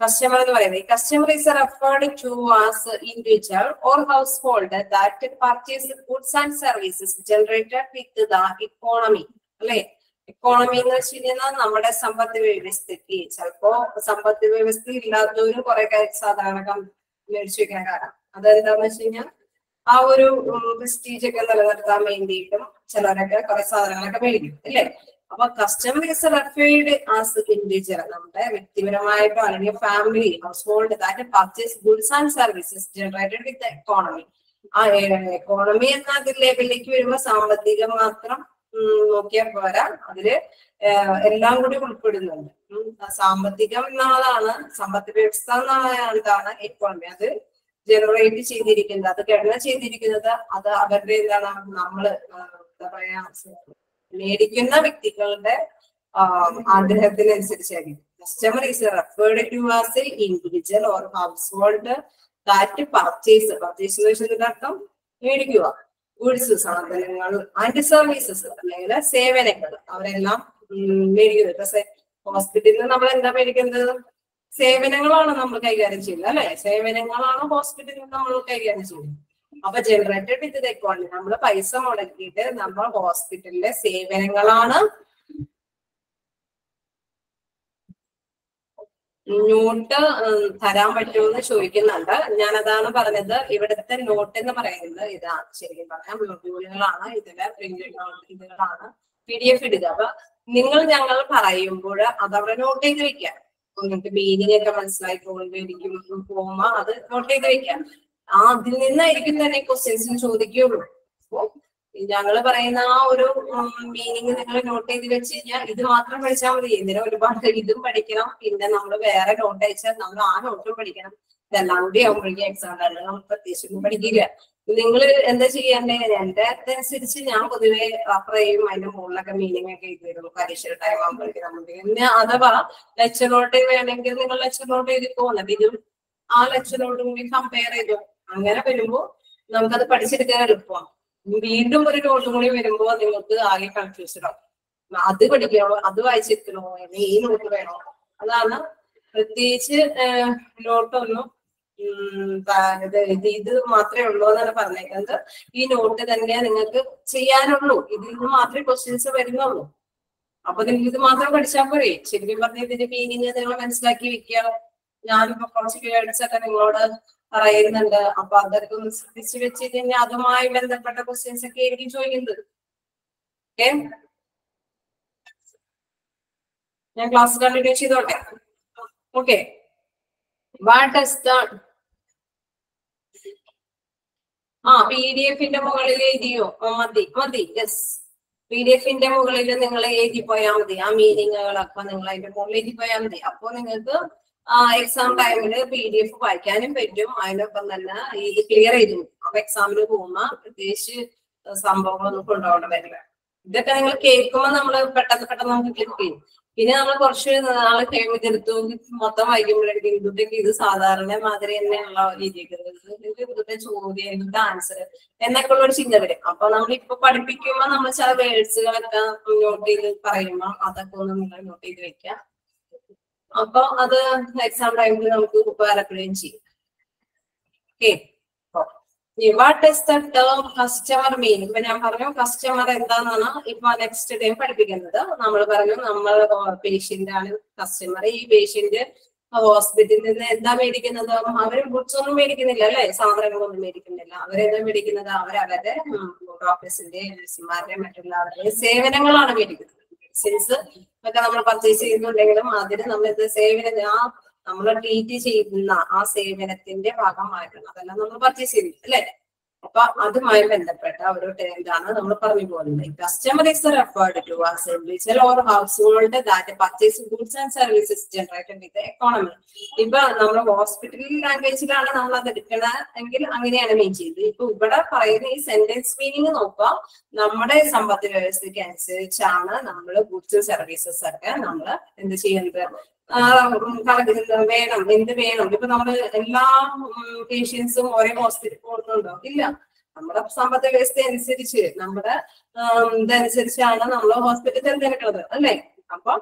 കസ്റ്റമർ എന്ന് പറയുന്നത് customer is referred to as individual or household that purchase goods and services generated with the economy അല്ലെ? ഇക്കോണമി എന്ന് വെച്ച് കഴിഞ്ഞാൽ നമ്മുടെ സമ്പദ് വ്യവസ്ഥയ്ക്ക് ചിലപ്പോ സമ്പദ് വ്യവസ്ഥ ഇല്ലാത്തവരും കുറെ സാധാരണ മേടിച്ചു വെക്കാൻ കാരണം അതെന്താന്ന് വെച്ച് കഴിഞ്ഞാൽ ആ ഒരു പ്രസ്റ്റീജ് ഒക്കെ നിലനിർത്താൻ വേണ്ടിയിട്ടും ചിലരൊക്കെ കുറെ സാധനങ്ങളൊക്കെ മേടിക്കും. അല്ലേ? അപ്പൊ customer is referred as individual നമ്മുടെ വ്യക്തിപരമായിട്ടോ അല്ലെങ്കിൽ family household that purchase goods and services generated with economy ആ എക്കോണമി എന്ന ലെവലിലേക്ക് വരുമ്പോൾ സാമ്പത്തികം മാത്രം നോക്കിയാൽ പോരാ. അതിൽ എല്ലാം കൂടി ഉൾപ്പെടുന്നുണ്ട്. സാമ്പത്തികം എന്നുള്ളതാണ് സമ്പത്ത് വ്യവസ്ഥ എന്നുള്ളതാണ് എക്കോണമി അത് ജനറേറ്റ് ചെയ്തിരിക്കുന്നത്. അത് ഘടന ചെയ്തിരിക്കുന്നത് അത് അവരുടെ എന്താണ് നമ്മൾ എന്താ പറയാ മേടിക്കുന്ന വ്യക്തികളുടെ ആഗ്രഹത്തിനനുസരിച്ചായിരിക്കും. Customer is referred to as a individual or household that purchase purchase എന്ന് മേടിക്കുക. ഗുഡ്സ് സാധനങ്ങൾ ആൻഡ് സർവീസസ് അല്ലെങ്കിൽ സേവനങ്ങൾ അവരെല്ലാം മേടിക്കുന്നത്. ഇപ്പൊ ഹോസ്പിറ്റലിൽ നമ്മൾ എന്താ മേടിക്കുന്നത്? സേവനങ്ങളാണ് നമ്മൾ കൈകാര്യം ചെയ്യുന്നത് അല്ലെ? സേവനങ്ങളാണ് ഹോസ്പിറ്റലിൽ നമ്മൾ കൈകാര്യം ചെയ്യുന്നത്. അപ്പൊ ജനറേറ്റഡ് വിത്ത് എക്കോണമി നമ്മൾ പൈസ മുടക്കിയിട്ട് നമ്മൾ ഹോസ്പിറ്റലിലെ സേവനങ്ങളാണ് നോട്ട് തരാൻ പറ്റുമെന്ന് ചോദിക്കുന്നുണ്ട്. ഞാൻ അതാണ് പറഞ്ഞത് ഇവിടുത്തെ നോട്ട് എന്ന് പറയുന്നത് ഇതാണ്. ശരിക്കും പറയാം മൊഡ്യൂളുകളാണ് ഇതിലെ ഇതുകളാണ് പി ഡി എഫ് ഇടുക. അപ്പൊ നിങ്ങൾ ഞങ്ങൾ പറയുമ്പോൾ അതവിടെ നോട്ട് ചെയ്ത് വെക്കാം നിങ്ങൾക്ക് മീനിങ് ഒക്കെ മനസ്സിലായി കൊണ്ടിരിക്കും പോകുമ്പോ അത് നോട്ട് ചെയ്ത് വെക്കാം ആ അതിൽ നിന്നായിരിക്കും തന്നെ ക്വസ്റ്റ്യൻസ് ചോദിക്കുകയുള്ളൂ. അപ്പൊ ഞങ്ങൾ പറയുന്ന ആ ഒരു മീനിങ് നിങ്ങൾ നോട്ട് ചെയ്ത് വെച്ച് കഴിഞ്ഞാൽ ഇത് മാത്രം പഠിച്ചാൽ മതി. ഇതിനെ ഒരുപാട് ഇതും പഠിക്കണം. പിന്നെ നമ്മൾ വേറെ നോട്ട് അയച്ചാൽ നമ്മൾ ആ നോട്ടും പഠിക്കണം. ഇതെല്ലാം കൂടി ആകുമ്പോഴേക്കും എക്സാം നമ്മൾ പ്രത്യേകിച്ച് ഒന്നും പഠിക്കില്ല നിങ്ങൾ എന്താ ചെയ്യണ്ടേ? എന്റെ അതനുസരിച്ച് ഞാൻ പൊതുവെ റഫർ ചെയ്യും. അതിന്റെ മുകളിലൊക്കെ മീനിങ് ഒക്കെ എഴുതി തരും പരീക്ഷ ടൈം ആകുമ്പോഴേക്കും നമ്മൾ പിന്നെ അഥവാ ലെക്ചർ നോട്ട് വേണമെങ്കിൽ നിങ്ങൾ ലെക്ചർ നോട്ട് എഴുതി പോകുന്നത് ഇതും ആ ലെക്ചർ കൂടി കമ്പയർ ചെയ്തു. അങ്ങനെ വരുമ്പോ നമുക്കത് പഠിച്ചെടുക്കാൻ എളുപ്പമാണ്. വീണ്ടും ഒരു നോട്ടും കൂടി വരുമ്പോ നിങ്ങൾക്ക് ആകെ കൺഫ്യൂസ്ഡ് ആവും. അത് പഠിക്കണോ? അത് വായിച്ചെടുക്കണോ? അല്ലെങ്കിൽ ഈ നോട്ട് വേണോ? അതാണ് പ്രത്യേകിച്ച് നോട്ടൊന്നും ഇത് ഇത് ഇത് മാത്രമേ ഉള്ളൂ എന്നാണ് പറഞ്ഞേക്കുന്നത്. ഈ നോട്ട് തന്നെ നിങ്ങൾക്ക് ചെയ്യാനുള്ളൂ. ഇതിൽ നിന്ന് മാത്രമേ ക്വസ്റ്റ്യൻസ് വരുന്നുള്ളൂ. അപ്പൊ നിങ്ങൾക്ക് ഇത് മാത്രം പഠിച്ചാൽ പോരെ. ശരിക്കും പറഞ്ഞ ഇതിന്റെ മീനിങ് നിങ്ങൾ മനസ്സിലാക്കി വെക്കുക. ഞാനിപ്പോ കുറച്ച് പേടിച്ചൊക്കെ നിങ്ങളോട് പറയുന്നുണ്ട്. അപ്പൊ അതൊക്കെ ഒന്ന് ശ്രദ്ധിച്ചു വെച്ച് കഴിഞ്ഞാൽ അതുമായി ബന്ധപ്പെട്ട ക്വസ്റ്റ്യൻസ് ഒക്കെ ആയിരിക്കും ചോദിക്കുന്നത്. ഓക്കെ ഞാൻ ക്ലാസ് കണ്ടിന്യൂ ചെയ്തോട്ടെ. Okay what is the uh P D എഫിന്റെ മുകളിൽ എഴുതിയോ? മതി മതി. യെസ് പി ഡി എഫിന്റെ മുകളിൽ നിങ്ങൾ എഴുതി പോയാൽ മതി. ആ മീനിങ്ങുകളൊക്കെ നിങ്ങൾ അതിന്റെ മുകളിൽ എഴുതി പോയാൽ മതി. അപ്പൊ നിങ്ങൾക്ക് എക്സാം ടൈമിൽ പി ഡി എഫ് വായിക്കാനും പറ്റും. അതിനൊപ്പം തന്നെ ഇത് ക്ലിയർ ചെയ്തു. അപ്പൊ എക്സാമിന് പോകുന്ന പ്രത്യേകിച്ച് സംഭവങ്ങളൊന്നും കൊണ്ടുപോകേണ്ട വരില്ല. ഇതൊക്കെ നിങ്ങൾ കേൾക്കുമ്പോൾ നമ്മൾ പെട്ടെന്ന് പെട്ടെന്ന് നമുക്ക് ക്ലിക്ക് ചെയ്യും. പിന്നെ നമ്മൾ കുറച്ച് നാളെ കഴിയുമ്പോൾ ഇതെടുത്തു മൊത്തം വായിക്കുമ്പോഴേക്കും ഇതൊക്കെ ഇത് സാധാരണ മാതിരി തന്നെയുള്ള രീതിയൊക്കെ. ഇതൊക്കെ ചോദ്യം ഇതൊക്കെ ആൻസർ എന്നൊക്കെ ഉള്ള ഒരു ചിന്ത വരും. അപ്പൊ നമ്മൾ പഠിപ്പിക്കുമ്പോ നമ്മൾ ചില വേർഡ്സുകളൊക്കെ നോട്ട് ചെയ്ത് പറയുമ്പോൾ അതൊക്കെ ഒന്ന് നിങ്ങൾ നോട്ട് ചെയ്ത് വെക്കാം അപ്പൊ അത് എക്സാം ടൈമിൽ നമുക്ക് ഉപകാരപ്പെടുകയും ചെയ്യും. What is the term customer mean ഇപ്പൊ ഞാൻ പറഞ്ഞു കസ്റ്റമർ എന്താണെന്നാണ് ഇപ്പൊ നെക്സ്റ്റ് ടൈം പഠിപ്പിക്കുന്നത്. നമ്മൾ പറഞ്ഞു നമ്മൾ പേഷ്യന്റ് ആണ് കസ്റ്റമർ ഈ പേഷ്യന്റ് ഹോസ്പിറ്റലിൽ നിന്ന് എന്താ മേടിക്കുന്നത്? അവർ ഗുഡ്സ് ഒന്നും മേടിക്കുന്നില്ല അല്ലെ? സാധനങ്ങളൊന്നും മേടിക്കുന്നില്ല. അവരെന്താ മേടിക്കുന്നത്? അവരവരുടെ ഡോക്ടേഴ്സിന്റെ നഴ്സുമാരുടെ മറ്റുള്ളവരുടെ സേവനങ്ങളാണ് മേടിക്കുന്നത്. മെഡിസിൻസ് ഒക്കെ നമ്മൾ പർച്ചേസ് ചെയ്യുന്നുണ്ടെങ്കിലും അതിന് നമ്മൾ ഇത് സേവന ആ നമ്മൾ ട്രീറ്റ് ചെയ്യുന്ന ആ സേവനത്തിന്റെ ഭാഗമായിട്ടാണ്. അതെല്ലാം നമ്മൾ പർച്ചേസ് ചെയ്യുന്നത് അല്ലെ? അപ്പൊ അതുമായി ബന്ധപ്പെട്ട ഒരു ഇതാണ് നമ്മൾ പറഞ്ഞു പോകുന്നത്. Customer is referred to as individual or household that purchase goods and services generated with economy ഇപ്പൊ നമ്മൾ ഹോസ്പിറ്റൽ ലാംഗ്വേജിലാണ് നമ്മൾ അത് എടുക്കണത് എങ്കിൽ അങ്ങനെയാണ് മീൻ ചെയ്യുന്നത് ഇപ്പൊ ഇവിടെ പറയുന്ന ഈ സെന്റൻസ് മീനിങ് നോക്കുക നമ്മുടെ സമ്പത്ത് വ്യവസ്ഥയ്ക്ക് അനുസരിച്ചാണ് നമ്മൾ ഗുഡ്സ് സർവീസസ് ഒക്കെ നമ്മൾ എന്ത് ചെയ്യുന്നത്? ആ, വേണം എന്ത് വേണം? ഇപ്പൊ നമ്മൾ എല്ലാ പേഷ്യൻസും ഒരേ ഹോസ്പിറ്റലിൽ പോകുന്നുണ്ടോ? ഇല്ല. നമ്മുടെ സാമ്പത്തിക വ്യവസ്ഥ അനുസരിച്ച് നമ്മുടെ ഇതനുസരിച്ചാണ് നമ്മൾ ഹോസ്പിറ്റലിൽ തിരഞ്ഞെടുക്കുന്നത് അല്ലേ? അപ്പൊ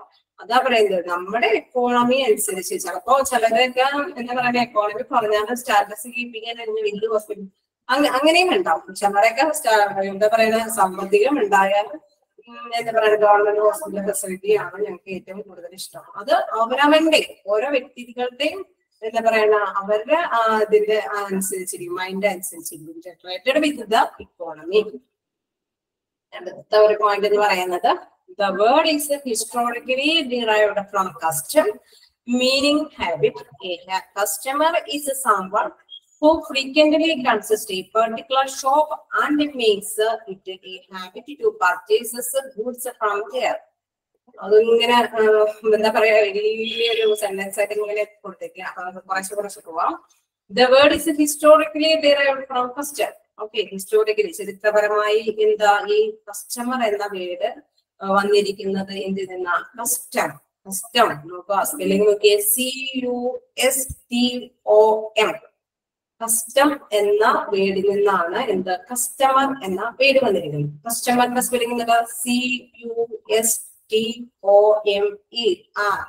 അതാ പറയുന്നത് നമ്മുടെ എക്കോണമി അനുസരിച്ച് ചിലപ്പോ ചിലരൊക്കെ എന്താ പറയുക എക്കോണമി പറഞ്ഞാൽ സ്റ്റാറ്റസ് കീപ്പിംഗ് ആയിരുന്നു വലിയ ഹോസ്പിറ്റൽ അങ്ങനെയും ഉണ്ടാവും. ചിലരൊക്കെ എന്താ പറയുക സാമ്പത്തികം ഉണ്ടായാൽ ഉം, എന്താ പറയുക ഗവൺമെന്റ് ഹോസ്പിറ്റൽ ഫെസിലിറ്റിയാണ് ഞങ്ങൾക്ക് ഏറ്റവും കൂടുതൽ ഇഷ്ടം. അത് അവരവന്റെ ഓരോ വ്യക്തികളുടെയും എന്താ പറയണ അവരുടെ ഇതിന്റെ അനുസരിച്ചിരിക്കും മൈൻഡ് അനുസരിച്ചിരിക്കും. ജനറേറ്റഡ് വിത്ത് ദ ഇക്കോണമി അടുത്ത ഒരു പോയിന്റ് എന്ന് പറയുന്നത് the word is historically derived from custom meaning habit customer is someone who frequently consist a particular shop and makes it a habit to purchase goods from there. അതിങ്ങനെ എന്താ പറയാ വലിയൊരു sentence ആയിട്ട് ഇങ്ങനെ കൊടുത്തേക്കാം. അപ്പൊ അത് കുറച്ച് കുറച്ച് പോവാം. The word is historically derived from first okay historically ചരിത്രപരമായി എന്താ ഈ കസ്റ്റമർ എന്ന വേർഡ് വന്നിരിക്കുന്നത് എന്തിൽ കസ്റ്റം കസ്റ്റം നോക്കുക. സ്പെല്ലിംഗ് നോക്കിയ. C U S T O M custom എന്ന വേർഡിൽ നിന്നാണ് എന്ത്? കസ്റ്റമർ എന്ന വേർഡ് വന്നിരിക്കുന്നത്. കസ്റ്റമറിന്റെ spelling C U S T O M E R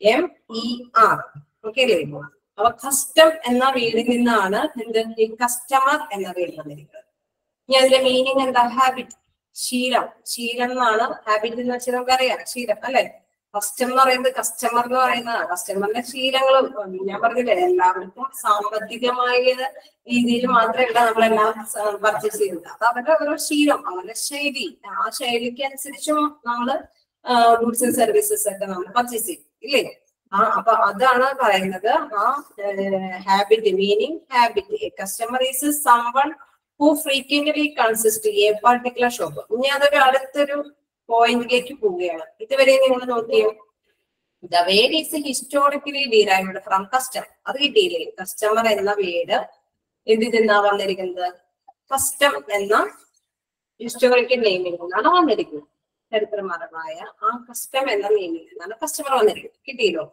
M E R okay അല്ലേ? അപ്പൊ കസ്റ്റം എന്ന വേർഡിൽ നിന്നാണ് എന്ത്? കസ്റ്റമർ എന്ന വേർഡ് വന്നിരിക്കുന്നത്. ഇനി അതിന്റെ മീനിങ് എന്താ? ഹാബിറ്റ് ശീലം ശീലം എന്നാണ് ഹാബിറ്റ് എന്ന് വെച്ചാൽ നമുക്കറിയാം. ശീലം അല്ലെ? കസ്റ്റം എന്ന് പറയുന്നത് കസ്റ്റമർ എന്ന് പറയുന്നത് കസ്റ്റമറിന്റെ ശീലങ്ങളും ഞാൻ പറഞ്ഞില്ലേ എല്ലാവർക്കും സാമ്പത്തികമായ രീതിയിൽ മാത്രമല്ല നമ്മളെല്ലാം പർച്ചേസ് ചെയ്യുന്നത്. അത് അവരുടെ ഓരോ ശീലം അവരുടെ ശൈലി. ആ ശൈലിക്ക് അനുസരിച്ചും നമ്മൾ ഗുഡ്സ് ആൻഡ് സർവീസസ് ഒക്കെ നമ്മൾ പർച്ചേസ് ചെയ്യും. ഇല്ലേ? ആ അപ്പൊ അതാണ് പറയുന്നത് ആ habit meaning habit customer is someone who frequently consist a particular shop ഇനി അതൊരു അടുത്തൊരു പോയിന്റിലേക്ക് പോവുകയാണ്. ഇതുവരെ നിങ്ങൾ നോക്കിയോ? The word is historically derived from customer അത് കിട്ടിയില്ലേ? കസ്റ്റമർ എന്ന വേഡ് എന്തിൽ നിന്നാ വന്നിരിക്കുന്നത്? കസ്റ്റം എന്ന ഹിസ്റ്റോറിക്കൽ നെയിമിൽ നിന്നാണ് വന്നിരിക്കുന്നത്. ചരിത്രപരമായ ആ കസ്റ്റം എന്ന നെയിമിൽ നിന്നാണ് കസ്റ്റമർ വന്നിരിക്കുന്നത്. കിട്ടിയല്ലോ?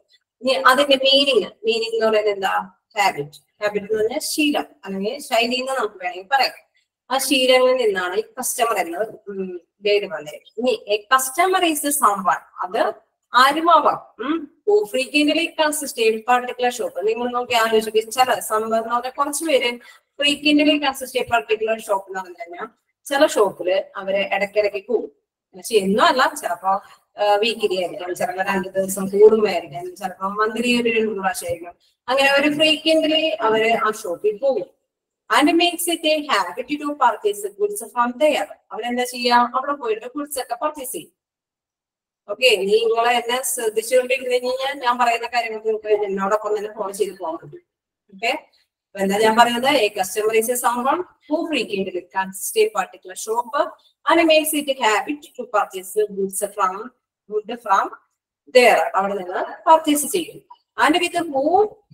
ഇനി അതിന്റെ മീനിങ് മീനിങ് എന്ന് പറയുന്നത് എന്താ? ഹാബിറ്റ് ഹാബിറ്റ് എന്ന് പറഞ്ഞാൽ ശീലം അല്ലെങ്കിൽ ശൈലി എന്ന് നമുക്ക് വേണമെങ്കിൽ പറയാം. ആ ശീലങ്ങളിൽ നിന്നാണ് ഈ കസ്റ്റമർ എന്നത് പേര് വന്നിരിക്കുന്നത് ഇനി കസ്റ്റമർ ഈസ് സംവൺ അത് ആരുമാവാം. ഫ്രീക്വന്റ്ലി പർട്ടിക്കുലർ ഷോപ്പ് നിങ്ങൾ നോക്കി ആലോചിക്കും ചില സംഭവം എന്ന് പറഞ്ഞാൽ കുറച്ച് പേര് ഫ്രീക്വന്റ്ലി കൺസിസ്റ്റ് പർട്ടിക്കുലർ ഷോപ്പ് എന്ന് പറഞ്ഞു കഴിഞ്ഞാൽ ചില ഷോപ്പിൽ അവർ ഇടയ്ക്കിടയ്ക്ക് പോകും പക്ഷെ എന്നും അല്ല ചിലപ്പോ വീക്കിലി ആയിരിക്കും. ചിലപ്പോ രണ്ട് ദിവസം കൂടുമ്പോഴായിരിക്കും ചിലപ്പോ മന്ത്ലി ഒരു രണ്ട് പ്രാവശ്യം ആയിരിക്കും. അങ്ങനെ ഒരു ഫ്രീക്വന്റ്ലി അവർ ആ ഷോപ്പിൽ പോകും. And makes it a habit to purchase goods from their അവരെന്താ ചെയ്യാ? അവിടെ പോയിട്ട് ഗുഡ്സ് ഒക്കെ പർച്ചേസ് ചെയ്യും ഓക്കെ നീ നിങ്ങളെ എന്നെ ശ്രദ്ധിച്ചുകൊണ്ടിരുന്നു. കഴിഞ്ഞാൽ ഞാൻ പറയുന്ന കാര്യങ്ങൾക്ക് നിങ്ങൾക്ക് എന്നോടൊപ്പം തന്നെ ഫോൺ ചെയ്ത് പോകാൻ പറ്റും. ഓക്കെ അപ്പൊ എന്താ ഞാൻ പറയുന്നത്? എ കസ്റ്റമർ ഈസ് എ സംഭവം who frequent consist particular shop and makes it habit to purchase goods from good from their അവിടെ നിന്ന് പർച്ചേസ് ചെയ്യും and with the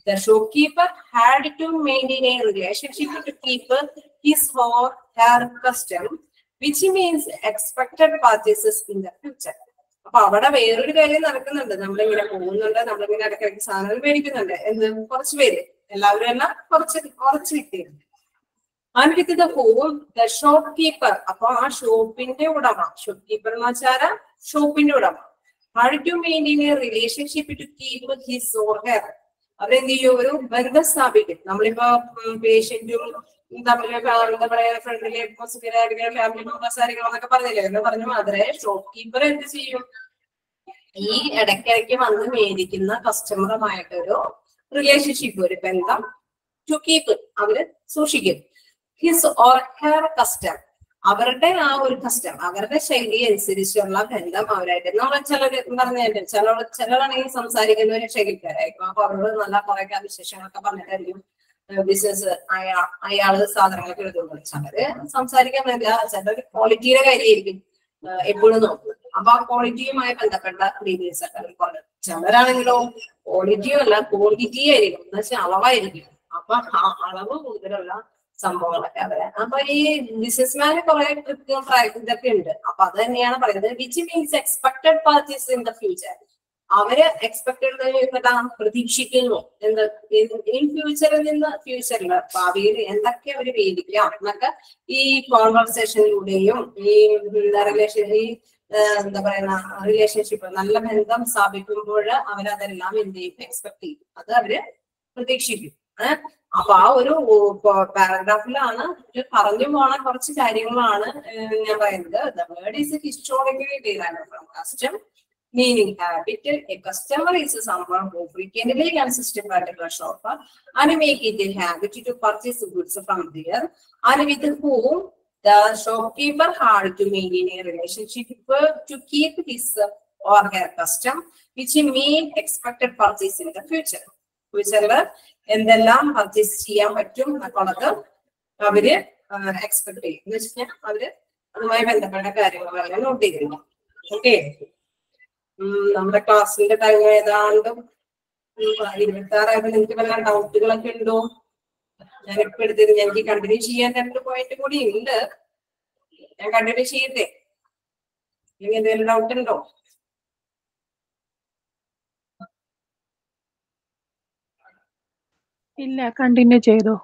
the the keeper had to maintain a relationship to keep his or her custom which means expected purchases in the future അപ്പൊ അവിടെ വേറൊരു കാര്യം നടക്കുന്നുണ്ട്. നമ്മളിങ്ങനെ പോകുന്നുണ്ട് നമ്മളിങ്ങനെ ഇടയ്ക്കിടയ്ക്ക് സാധനങ്ങൾ മേടിക്കുന്നുണ്ട് എന്ത് കുറച്ച് പേര്. എല്ലാവരും അല്ല കുറച്ച് കുറച്ച് കിട്ടിയിട്ടുണ്ട്. And with the home the shopkeeper അപ്പൊ ആ ഷോപ്പിന്റെ ഉടമ ഷോപ്പ് കീപ്പർ എന്ന് വെച്ചാൽ ഷോപ്പിന്റെ ഉടമ. Had to maintain a relationship to keep his or her അവരെന്ത് ചെയ്യും ഒരു ബന്ധം സ്ഥാപിക്കും. നമ്മളിപ്പോ പേഷ്യന്റും തമ്മിൽ പറയാ ഫ്രണ്ടിലെ ഫാമിലി മെമ്പേഴ്സ് ആയിരിക്കണം പറഞ്ഞില്ലേ? എന്ന് പറഞ്ഞ മാത്രമേ ഷോപ്പ് കീപ്പർ എന്ത് ചെയ്യും? ഈ ഇടയ്ക്കിടയ്ക്ക് വന്ന് മേടിക്കുന്ന കസ്റ്റമറുമായിട്ടൊരു റിലേഷൻഷിപ്പ് ഒരു ബന്ധം ടു കീപ്പ് അവർ സൂക്ഷിക്കും. ഹിസ് ഓർ ഹെയർ കസ്റ്റം അവരുടെ ആ ഒരു കസ്റ്റം അവരുടെ ശൈലി അനുസരിച്ചുള്ള ബന്ധം അവരായിട്ട് നമ്മളെ ചിലർ പറഞ്ഞു ചില ചിലരാണെങ്കിൽ സംസാരിക്കുന്ന ഒരു ശൈലിക്കാരായിരിക്കും അപ്പൊ അവരോട് നല്ല കുറെ വിശേഷങ്ങളൊക്കെ പറഞ്ഞിട്ടായിരിക്കും ബിസിനസ് അയാൾ അയാൾ സാധനങ്ങളൊക്കെ എടുക്കുന്നത് ചിലര് സംസാരിക്കാൻ വേണ്ടി ചിലര് ക്വാളിറ്റിയുടെ കാര്യമായിരിക്കും എപ്പോഴും നോക്കും. അപ്പൊ ആ ക്വാളിറ്റിയുമായി ബന്ധപ്പെട്ട ഡീറ്റെയിൽസ് ഒക്കെ ഒരുപാട് ചിലരാണെങ്കിലോ ക്വാളിറ്റിയും അല്ല ക്വാണ്ടിറ്റി ആയിരിക്കും. എന്ന് വെച്ചാൽ അളവായിരിക്കും. അപ്പൊ ആ അളവ് കൂടുതലുള്ള സംഭവങ്ങളൊക്കെ അവരെ അപ്പൊ ഈ ബിസിനസ്മാന് കുറെ ട്രിക്കും ഇതൊക്കെ ഉണ്ട്. അപ്പൊ അത് തന്നെയാണ് പറയുന്നത്. Which means expected parties in the future our expected എന്താ പ്രതീക്ഷിക്കുന്നു. എന്ത്? ഇൻ ഫ്യൂച്ചറിൽ നിന്ന് ഫ്യൂച്ചറിൽ ഭാവിയിൽ എന്തൊക്കെ അവർ വേദിക്കാം എന്നൊക്കെ ഈ കോൺവെർസേഷനിലൂടെയും ഈ റിലേഷൻ ഈ എന്താ പറയുന്ന റിലേഷൻഷിപ്പ് നല്ല ബന്ധം സ്ഥാപിക്കുമ്പോൾ അവരതെല്ലാം എന്ത് ചെയ്യും? എക്സ്പെക്ട് ചെയ്യും. അത് അവർ പ്രതീക്ഷിക്കും. അപ്പൊ ആ ഒരു പാരഗ്രാഫിലാണ് പറഞ്ഞു പോണ കുറച്ച് കാര്യങ്ങളാണ് ഞാൻ പറയുന്നത് the word is historically derived from custom meaning habit. A customer is someone who frequently consists a particular shop and make it a habit to purchase goods from there and with whom the shopkeeper had to maintain a relationship to keep his or her custom, which mean expected purchase in the future. ഫ്യൂച്ചറിൽ എന്തെല്ലാം purchase ചെയ്യാൻ പറ്റും എന്നുള്ളത് അവർ expect ചെയ്യും. എന്ന് വെച്ചാൽ അവർ അതുമായി ബന്ധപ്പെട്ട കാര്യങ്ങൾ കാര്യങ്ങളെല്ലാം നോട്ട് ചെയ്തിരുന്നു ഓക്കെ നമ്മുടെ ക്ലാസ്സിന്റെ ടൈം ഏതാണ്ടും ഇരുപത്തി ആറായത് നിങ്ങൾക്ക് വല്ല ഡൗട്ടുകളൊക്കെ ഉണ്ടോ? ഞാൻ ഇപ്പൊ എടുത്തത് എനിക്ക് കണ്ടിന്യൂ ചെയ്യാൻ രണ്ട് പോയിന്റ് കൂടി ഉണ്ട്. ഞാൻ കണ്ടിന്യൂ ചെയ്യട്ടെ? എന്തെങ്കിലും ഡൗട്ട് ഉണ്ടോ? ഇല്ല കണ്ടിന്യൂ ചെയ്തോ.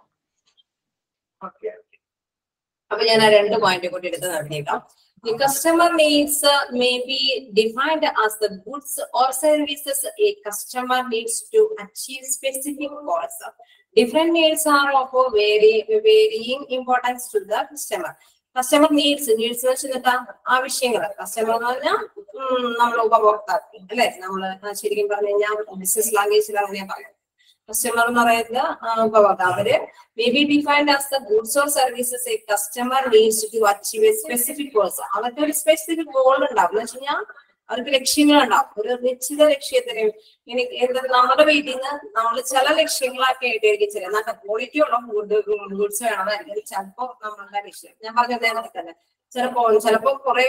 അപ്പൊ ഞാൻ ആ രണ്ട് പോയിന്റ് കൂടി എടുത്ത് നടത്തിയേക്കാം. Customer needs may be defined as the goods or services a customer needs to achieve specific goals different needs are of vary varying importance to the customer customer needs needs വെച്ചിട്ടാ ആവശ്യങ്ങൾ customer എന്ന് പറഞ്ഞാൽ നമ്മൾ ഉപഭോക്താക്കൾ. അല്ലെ? നമ്മൾ ശരിക്കും പറഞ്ഞു കഴിഞ്ഞാൽ ബിസിനസ് ലാംഗ്വേജിലാണ് അങ്ങനെ പറയാം കസ്റ്റമർ എന്ന് പറയുന്നത് ഉപഭോക്താവ്. അവർ may be defined as the goods or services a customer needs to achieve a specific goals അവർക്ക് ഒരു സ്പെസിഫിക് ഗോൾ ഉണ്ടാവും. എന്ന് വെച്ച് കഴിഞ്ഞാൽ അവർക്ക് ലക്ഷ്യങ്ങളുണ്ടാവും ഒരു നിശ്ചിത ലക്ഷ്യത്തിന് ഇനി നമ്മുടെ വീട്ടിൽ നിന്ന് നമ്മൾ ചില ലക്ഷ്യങ്ങളൊക്കെ ആയിട്ടായിരിക്കും ചില നല്ല ക്വാളിറ്റി ഉള്ള ഫുഡ് ഗുഡ്സ് വേണമെന്നായിരിക്കും ചിലപ്പോ നമ്മളുടെ ലക്ഷ്യം. ഞാൻ പറഞ്ഞത് തന്നെ. ചിലപ്പോ ചിലപ്പോ കുറെ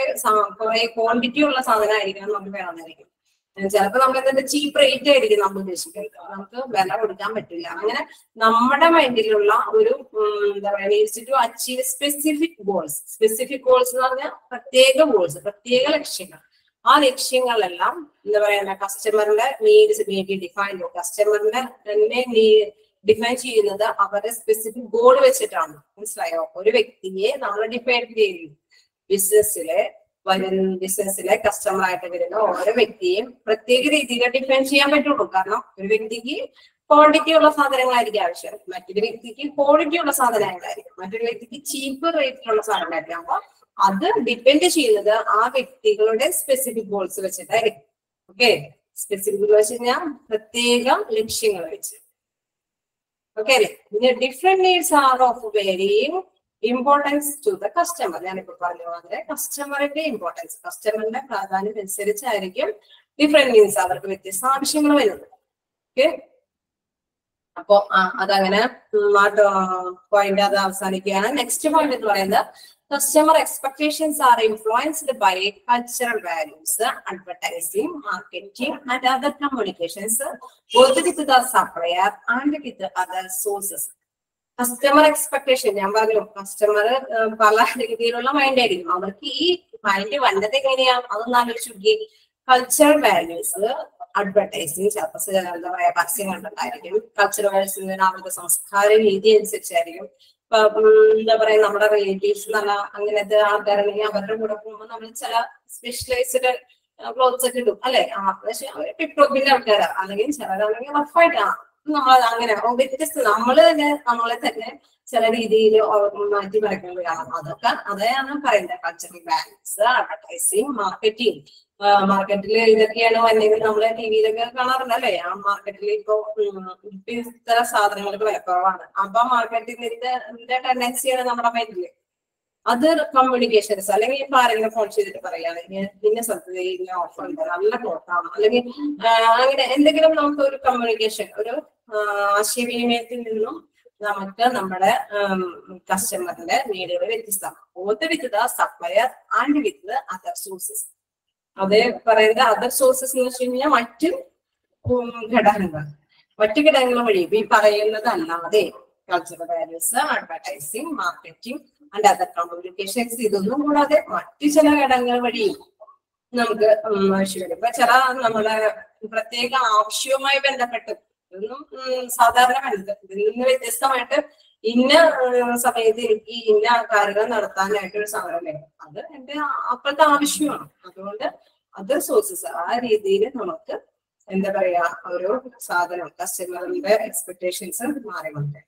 കുറെ ക്വാണ്ടിറ്റി ഉള്ള സാധനമായിരിക്കണം നമുക്ക് വേണമെന്നായിരിക്കും. ചിലപ്പോ നമ്മൾ എന്താ ചീപ്പ് റേറ്റ് ആയിരിക്കും നമ്മൾ ഉദ്ദേശിക്കുന്നത്. നമുക്ക് വില കൊടുക്കാൻ പറ്റില്ല. അങ്ങനെ നമ്മുടെ മൈൻഡിലുള്ള ഒരു എന്താ പറയുക to achieve specific goals specific goals എന്ന് പറഞ്ഞാൽ പ്രത്യേക ഗോൾസ് പ്രത്യേക ലക്ഷ്യങ്ങൾ. ആ ലക്ഷ്യങ്ങളെല്ലാം എന്താ പറയുക കസ്റ്റമറിന്റെ നീഡ്സ് മേ ബി ചെയ്യും. കസ്റ്റമറിന്റെ തന്നെ ഡിഫൈൻ ചെയ്യുന്നത് അവരുടെ സ്പെസിഫിക് ഗോൾ വെച്ചിട്ടാണ്. മനസ്സിലായോ? ഒരു വ്യക്തിയെ നമ്മൾ ഡിഫൈൻ ചെയ്യുന്നു. ബിസിനസ്സിലെ വരുന്ന ബിസിനസ്സിലെ കസ്റ്റമർ ആയിട്ട് വരുന്ന ഓരോ വ്യക്തിയും പ്രത്യേക രീതിയിൽ ഡിഫൈൻ ചെയ്യാൻ പറ്റുള്ളൂ. കാരണം ഒരു വ്യക്തിക്ക് ക്വാണ്ടിറ്റി ഉള്ള സാധനങ്ങളായിരിക്കും ആവശ്യം. മറ്റൊരു വ്യക്തിക്ക് ക്വാളിറ്റി ഉള്ള സാധനങ്ങളായിരിക്കും. മറ്റൊരു വ്യക്തിക്ക് ചീപ്പ് റേറ്റിലുള്ള സാധനങ്ങളായിരിക്കും അപ്പൊ അത് ഡിപെൻഡ് ചെയ്യുന്നത് ആ വ്യക്തികളുടെ സ്പെസിഫിക് ഗോൾസ് വെച്ചിട്ടായിരിക്കും. ഓക്കെ സ്പെസിഫിക് വെച്ച് കഴിഞ്ഞാൽ പ്രത്യേക ലക്ഷ്യങ്ങൾ വെച്ച്. ഓക്കെ അല്ലേ? പിന്നെ different needs are of varying importance to the customer ഞാനിപ്പോ പറഞ്ഞ പോലെ കസ്റ്റമറിന്റെ ഇമ്പോർട്ടൻസ് കസ്റ്റമറിന്റെ പ്രാധാന്യം അനുസരിച്ചായിരിക്കും ഡിഫറെന്റ് മീൻസ് അവർക്ക് വ്യത്യസ്ത ആവശ്യങ്ങൾ വരുന്നത്. ഓക്കെ അപ്പോ അതങ്ങനെ പോയിന്റ് അത് അവസാനിക്കുകയാണ്. നെക്സ്റ്റ് പോയിന്റ് എന്ന് പറയുന്നത് customer expectations are influenced by cultural values advertising marketing and other communications both supplier and with other sources customer expectation ഞാൻ പറഞ്ഞു കസ്റ്റമർ പല രീതിയിലുള്ള മൈൻഡ് ആയിരിക്കും. അവർക്ക് ഈ മൈൻഡ് വന്നത് എങ്ങനെയാ? അതൊന്ന് ആലോചിച്ചു കൾച്ചറൽ വാല്യൂസ് അഡ്വർടൈസിങ് ചിലപ്പോൾ എന്താ പറയാ പരസ്യം കണ്ടിട്ടായിരിക്കും. കൾച്ചറൽ വാല്യൂസ് അവരുടെ സംസ്കാര രീതി അനുസരിച്ചായിരിക്കും. എന്താ പറയാ നമ്മുടെ റിലേറ്റീവ്സ് നല്ല അങ്ങനത്തെ ആൾക്കാരുണ്ടെങ്കിൽ അവരുടെ കൂടെ പോകുമ്പോൾ നമ്മൾ ചില സ്പെഷ്യലൈസ്ഡ് ക്ലോത്ത്സ് ഒക്കെ ഇടും. അല്ലെ? പക്ഷെ അവർ ടിപ്ടോപ്പിന്റെ ആൾക്കാരാ. അല്ലെങ്കിൽ ചിലരാണെങ്കിൽ റഫായിട്ടാണ് നമ്മൾ അങ്ങനെ. വ്യത്യസ്ത നമ്മൾ തന്നെ നമ്മളെ തന്നെ ചില രീതിയിൽ മാറ്റി മറിക്കുന്നത് കാണാം. അതൊക്കെ അതാണ് പറയുന്നത്. കൾച്ചറൽ ബാലൻസ് അഡ്വർടൈസിങ് മാർക്കറ്റിംഗ് മാർക്കറ്റിൽ ഇതൊക്കെയാണ് അല്ലെങ്കിൽ നമ്മൾ ടി വിയിലൊക്കെ കാണാറുണ്ട് അല്ലേ ആ മാർക്കറ്റിൽ ഇപ്പൊ ഇത്തരം സാധനങ്ങൾക്ക് വിലക്കുറവാണ്. അപ്പൊ മാർക്കറ്റിംഗിന്റെ ടെൻഡൻസിയാണ് നമ്മുടെ മൈൻഡിൽ അതർ കമ്മ്യൂണിക്കേഷൻസ് അല്ലെങ്കിൽ ഇപ്പൊ ആരെങ്കിലും ഫോൺ ചെയ്തിട്ട് പറയാണ് ഇന്ന സ്ഥലത്ത് ഇന്ന ഓഫർ ഉണ്ട് നല്ല കോട്ടാണ് അല്ലെങ്കിൽ അങ്ങനെ എന്തെങ്കിലും നമുക്ക് ഒരു കമ്മ്യൂണിക്കേഷൻ ഒരു ആശയവിനിമയത്തിൽ നിന്നും നമുക്ക് നമ്മുടെ കസ്റ്റമറിന്റെ നീടുകൾ വ്യത്യസ്തമാണ് both with the supplier and with the other sources അതേ പറയുന്നത് അതർ സോഴ്സസ് എന്ന് വെച്ച് കഴിഞ്ഞാൽ മറ്റു ഘടകങ്ങൾ. മറ്റു ഘടകങ്ങൾ വഴി ഈ പറയുന്നത് അല്ലാതെ cultural values advertising marketing and other communications ഇതൊന്നും കൂടാതെ മറ്റു ചില ഘടകങ്ങൾ വഴി നമുക്ക് ആവശ്യം ഇപ്പൊ ചില നമ്മളെ പ്രത്യേക ആവശ്യവുമായി ബന്ധപ്പെട്ട് ഇതൊന്നും സാധാരണമല്ല. ഇതിൽ നിന്ന് വ്യത്യസ്തമായിട്ട് ഇന്ന സമയത്ത് എനിക്ക് ഇന്ന കാര്യങ്ങൾ നടത്താനായിട്ട് ഒരു സമരം വേണം. അത് എന്റെ അപ്പോഴത്തെ ആവശ്യമാണ്. അതുകൊണ്ട് അത് സോഴ്സസ് ആ രീതിയിൽ നമുക്ക് എന്താ പറയാ ഒരു സാധനം കസ്റ്റമറിന്റെ എക്സ്പെക്ടേഷൻസ് മാറിക്കൊണ്ട്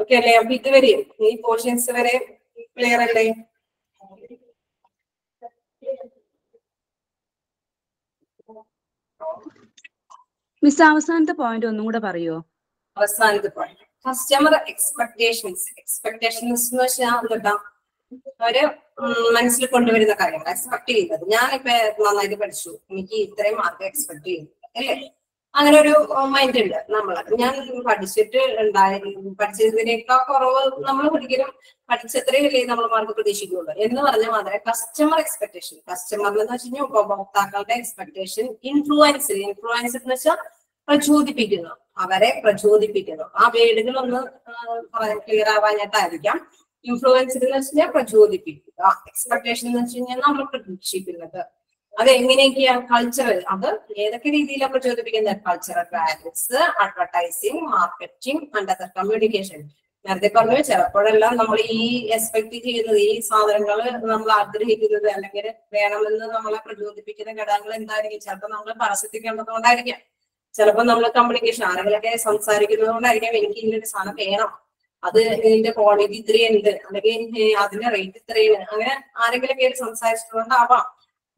ഓക്കെ അല്ലേ? അപ്പൊ ഇതുവരെയും ഈ പോർഷൻസ് വരെ ക്ലിയർ അല്ലേ? മിസ് അവസാനത്തെ പോയിന്റ് ഒന്നും കൂടെ പറയോ അവസാനത്തെ പോയിന്റ് കസ്റ്റമർ എക്സ്പെക്ടേഷൻസ് എക്സ്പെക്ടേഷൻസ് എന്ന് വെച്ചാൽ എന്താ? അവർ മനസ്സിൽ കൊണ്ടുവരുന്ന കാര്യങ്ങൾ. എക്സ്പെക്ട് ചെയ്യുന്നത്. ഞാനിപ്പോ നന്നായിട്ട് പഠിച്ചു. എനിക്ക് ഇത്രയും മാർക്ക് എക്സ്പെക്ട് ചെയ്യുന്നു. അല്ലേ? അങ്ങനെ ഒരു മൈൻഡ് ഉണ്ട് നമ്മൾ ഞാൻ പഠിച്ചിട്ട് ഉണ്ടായിരുന്നു പഠിച്ചതിനേക്കാൾ കുറവ് നമ്മൾ ഒരിക്കലും പഠിച്ചത്രയല്ലേ നമ്മൾ മാർക്ക് പ്രതീക്ഷിക്കുള്ളൂ. എന്ന് പറഞ്ഞാൽ മാത്രമേ കസ്റ്റമർ എക്സ്പെക്ടേഷൻ കസ്റ്റമർ എന്ന് വെച്ച് കഴിഞ്ഞാൽ ഉപഭോക്താക്കളുടെ എക്സ്പെക്ടേഷൻ ഇൻഫ്ലുവൻസ് ഇൻഫ്ലുവൻസ് എന്ന് വെച്ചാൽ പ്രചോദിപ്പിക്കുന്നു. അവരെ പ്രചോദിപ്പിക്കുന്നു. ആ വേർഡുകൾ ഒന്ന് ക്ലിയർ ആവാനായിട്ടായിരിക്കാം ഇൻഫ്ലുവൻസ് എന്ന് വെച്ച് കഴിഞ്ഞാൽ പ്രചോദിപ്പിക്കുക. എക്സ്പെക്ടേഷൻ എന്ന് വെച്ച് കഴിഞ്ഞാൽ നമ്മൾ പ്രതീക്ഷിക്കുന്നത്. അത് എങ്ങനെയൊക്കെയാണ് കൾച്ചറൽ അത് ഏതൊക്കെ രീതിയിലാണ് പ്രചോദിപ്പിക്കുന്നത് cultural values advertising marketing and other communication നേരത്തെ പറഞ്ഞു ചിലപ്പോഴെല്ലാം നമ്മൾ ഈ എക്സ്പെക്ട് ചെയ്യുന്നത് ഈ സാധനങ്ങൾ നമ്മൾ ആഗ്രഹിക്കുന്നത് അല്ലെങ്കിൽ വേണമെന്ന് നമ്മളെ പ്രചോദിപ്പിക്കുന്ന ഘടകങ്ങൾ എന്തായിരിക്കും? ചിലപ്പോൾ നമ്മൾ പരസ്യത്തിക്കേണ്ടതുകൊണ്ടായിരിക്കാം ചിലപ്പോൾ നമ്മൾ കമ്മ്യൂണിക്കേഷൻ ആരെങ്കിലൊക്കെ സംസാരിക്കുന്നത് കൊണ്ടായിരിക്കാം എനിക്ക് ഒരു സാധനം വേണം. അത് ഇതിന്റെ ക്വാളിറ്റി ഇത്രയുണ്ട്. അല്ലെങ്കിൽ അതിന്റെ റേറ്റ് ഇത്രയാണ് അങ്ങനെ ആരെങ്കിലൊക്കെ ആയിട്ട് സംസാരിച്ചതുകൊണ്ടാവാം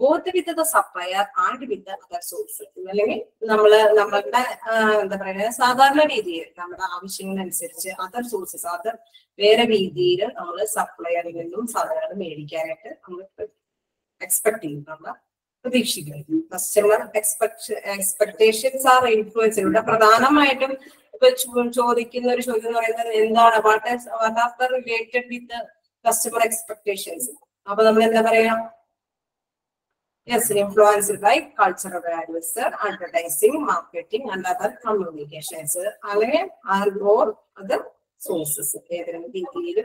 both with the supplier and with other source അല്ലെങ്കിൽ നമ്മൾ നമ്മളുടെ എന്താ പറയുക സാധാരണ രീതിയിൽ നമ്മുടെ ആവശ്യങ്ങളനുസരിച്ച് അതർ സോഴ്സസ് അതർ വേറെ രീതിയിൽ നമ്മൾ സപ്ലയറിൽ നിന്നും സാധനങ്ങൾ മേടിക്കാനായിട്ട് നമ്മൾ എക്സ്പെക്ട് ചെയ്യും നമ്മൾ പ്രതീക്ഷിക്കുന്നു. Customer expect expectations are influence ഇവിടെ പ്രധാനമായിട്ടും ഇപ്പൊ ചോദിക്കുന്ന ഒരു ചോദ്യം എന്ന് പറയുന്നത് എന്താണ്? What what are related with customer expectations അപ്പൊ നമ്മൾ എന്താ പറയാ? Yes influenced by cultural values advertising, marketing and other communications അങ്ങനെ ആർ ഓർ അതർ സോഴ്സസ് ഏതെങ്കിലും രീതിയിൽ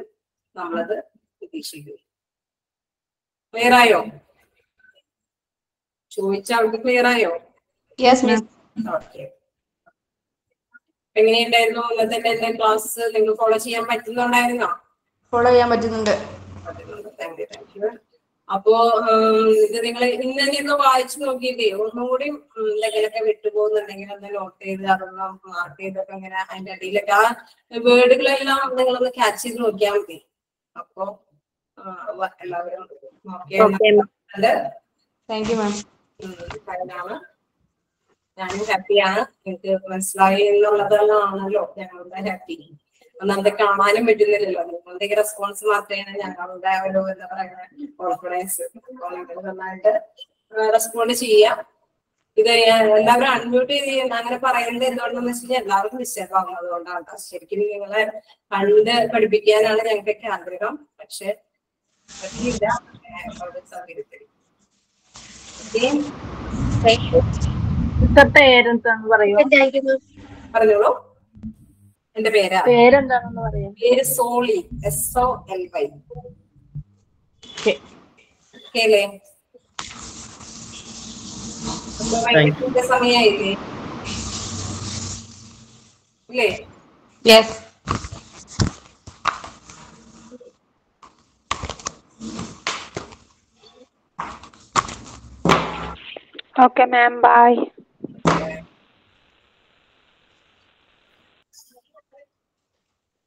നമ്മളത് പ്രതീക്ഷിക്കും ക്ലിയർ ആയോ? ചോദിച്ചാൽ അവർക്ക് ക്ലിയർ ആയോ? ഓക്കെ എങ്ങനെയുണ്ടായിരുന്നു? ഇന്നത്തെ എന്റെ ക്ലാസ് നിങ്ങൾ ഫോളോ ചെയ്യാൻ പറ്റുന്നുണ്ടായിരുന്നോ? ഫോളോ ചെയ്യാൻ പറ്റുന്നുണ്ട്. താങ്ക് യു താങ്ക് യു അപ്പോ ഇത് നിങ്ങൾ ഇന്ന് തന്നെ ഒന്ന് വായിച്ചു നോക്കിയിട്ടേ ഒന്നുകൂടി എന്തെങ്കിലുമൊക്കെ വിട്ടുപോകുന്നുണ്ടെങ്കിൽ ഒന്ന് നോട്ട് ചെയ്ത് അതൊന്ന് മാർക്ക് ചെയ്തൊക്കെ ഇങ്ങനെ അതിന്റെ അടിയിലൊക്കെ ആ വേർഡുകളെല്ലാം നിങ്ങളൊന്ന് ക്യാച്ച് ചെയ്ത് നോക്കിയാൽ മതി. അപ്പോ എല്ലാവരും താങ്ക് യു മാം ഞാനും ഹാപ്പിയാണ് എനിക്ക് മനസ്സിലായി എന്നുള്ളതെല്ലാം ആണല്ലോ. ഞങ്ങളുടെ ഹാപ്പി ഒന്നാമത്തെ കാണാനും പറ്റുന്നില്ലല്ലോ. നിങ്ങളുടെ റെസ്പോൺസ് മാത്രമാണ് ഞങ്ങളുടെ ഒരു എന്താ പറയുക കോൺഫിഡൻസ് നന്നായിട്ട് റെസ്പോണ്ട് ചെയ്യാം. ഇത് എല്ലാവരും അൺമ്യൂട്ട് ചെയ്ത് അങ്ങനെ പറയുന്നത് എന്തുകൊണ്ടെന്ന് വെച്ച് കഴിഞ്ഞാൽ എല്ലാവർക്കും ആകുന്നത് അതുകൊണ്ടാണ്. ശരിക്കും നിങ്ങളെ കണ്ട് പഠിപ്പിക്കാനാണ് ഞങ്ങൾക്കൊക്കെ ആഗ്രഹം. പക്ഷെ പറ്റിയില്ല. പറഞ്ഞോളൂ. എന്റെ പേരാ? പേരെന്താണെന്ന് പറയാം. പേര് Soly S O L Y കേലേ സമയായില്ലേ? ഇല്ലേ യെസ് Okay, മാം Bye. ആ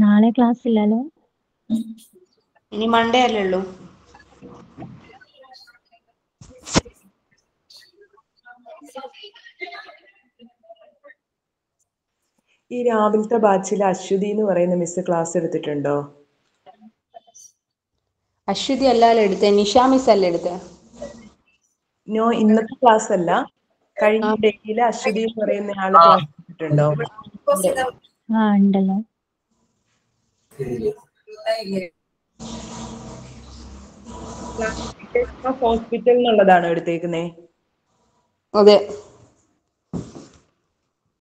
നാളെ ക്ലാസ് ഇല്ലല്ലോ ഇനി മൺഡേ അല്ലേ ഉള്ളൂ? ഈ രാവിലത്തെ ബാച്ചിൽ അശ്വതി എന്ന് പറയുന്ന മിസ് ക്ലാസ് എടുത്തിട്ടുണ്ടോ? അശ്വതി അല്ലല്ലോ എടുത്തേ. നിഷ മിസ് അല്ലേ എടുത്തേ? നോ ഇന്നത്തെ ക്ലാസ് അല്ല. കഴിഞ്ഞ ഡേയിൽ അശ്വതി എന്ന് പറയുന്ന ആൾ ക്ലാസ് എടുത്തിട്ടുണ്ടോ? ആ ഉണ്ടല്ലോ. ഹോസ്പിറ്റൽ എന്നുള്ളതാണോ എടുത്തേക്കുന്നേ. അതെ.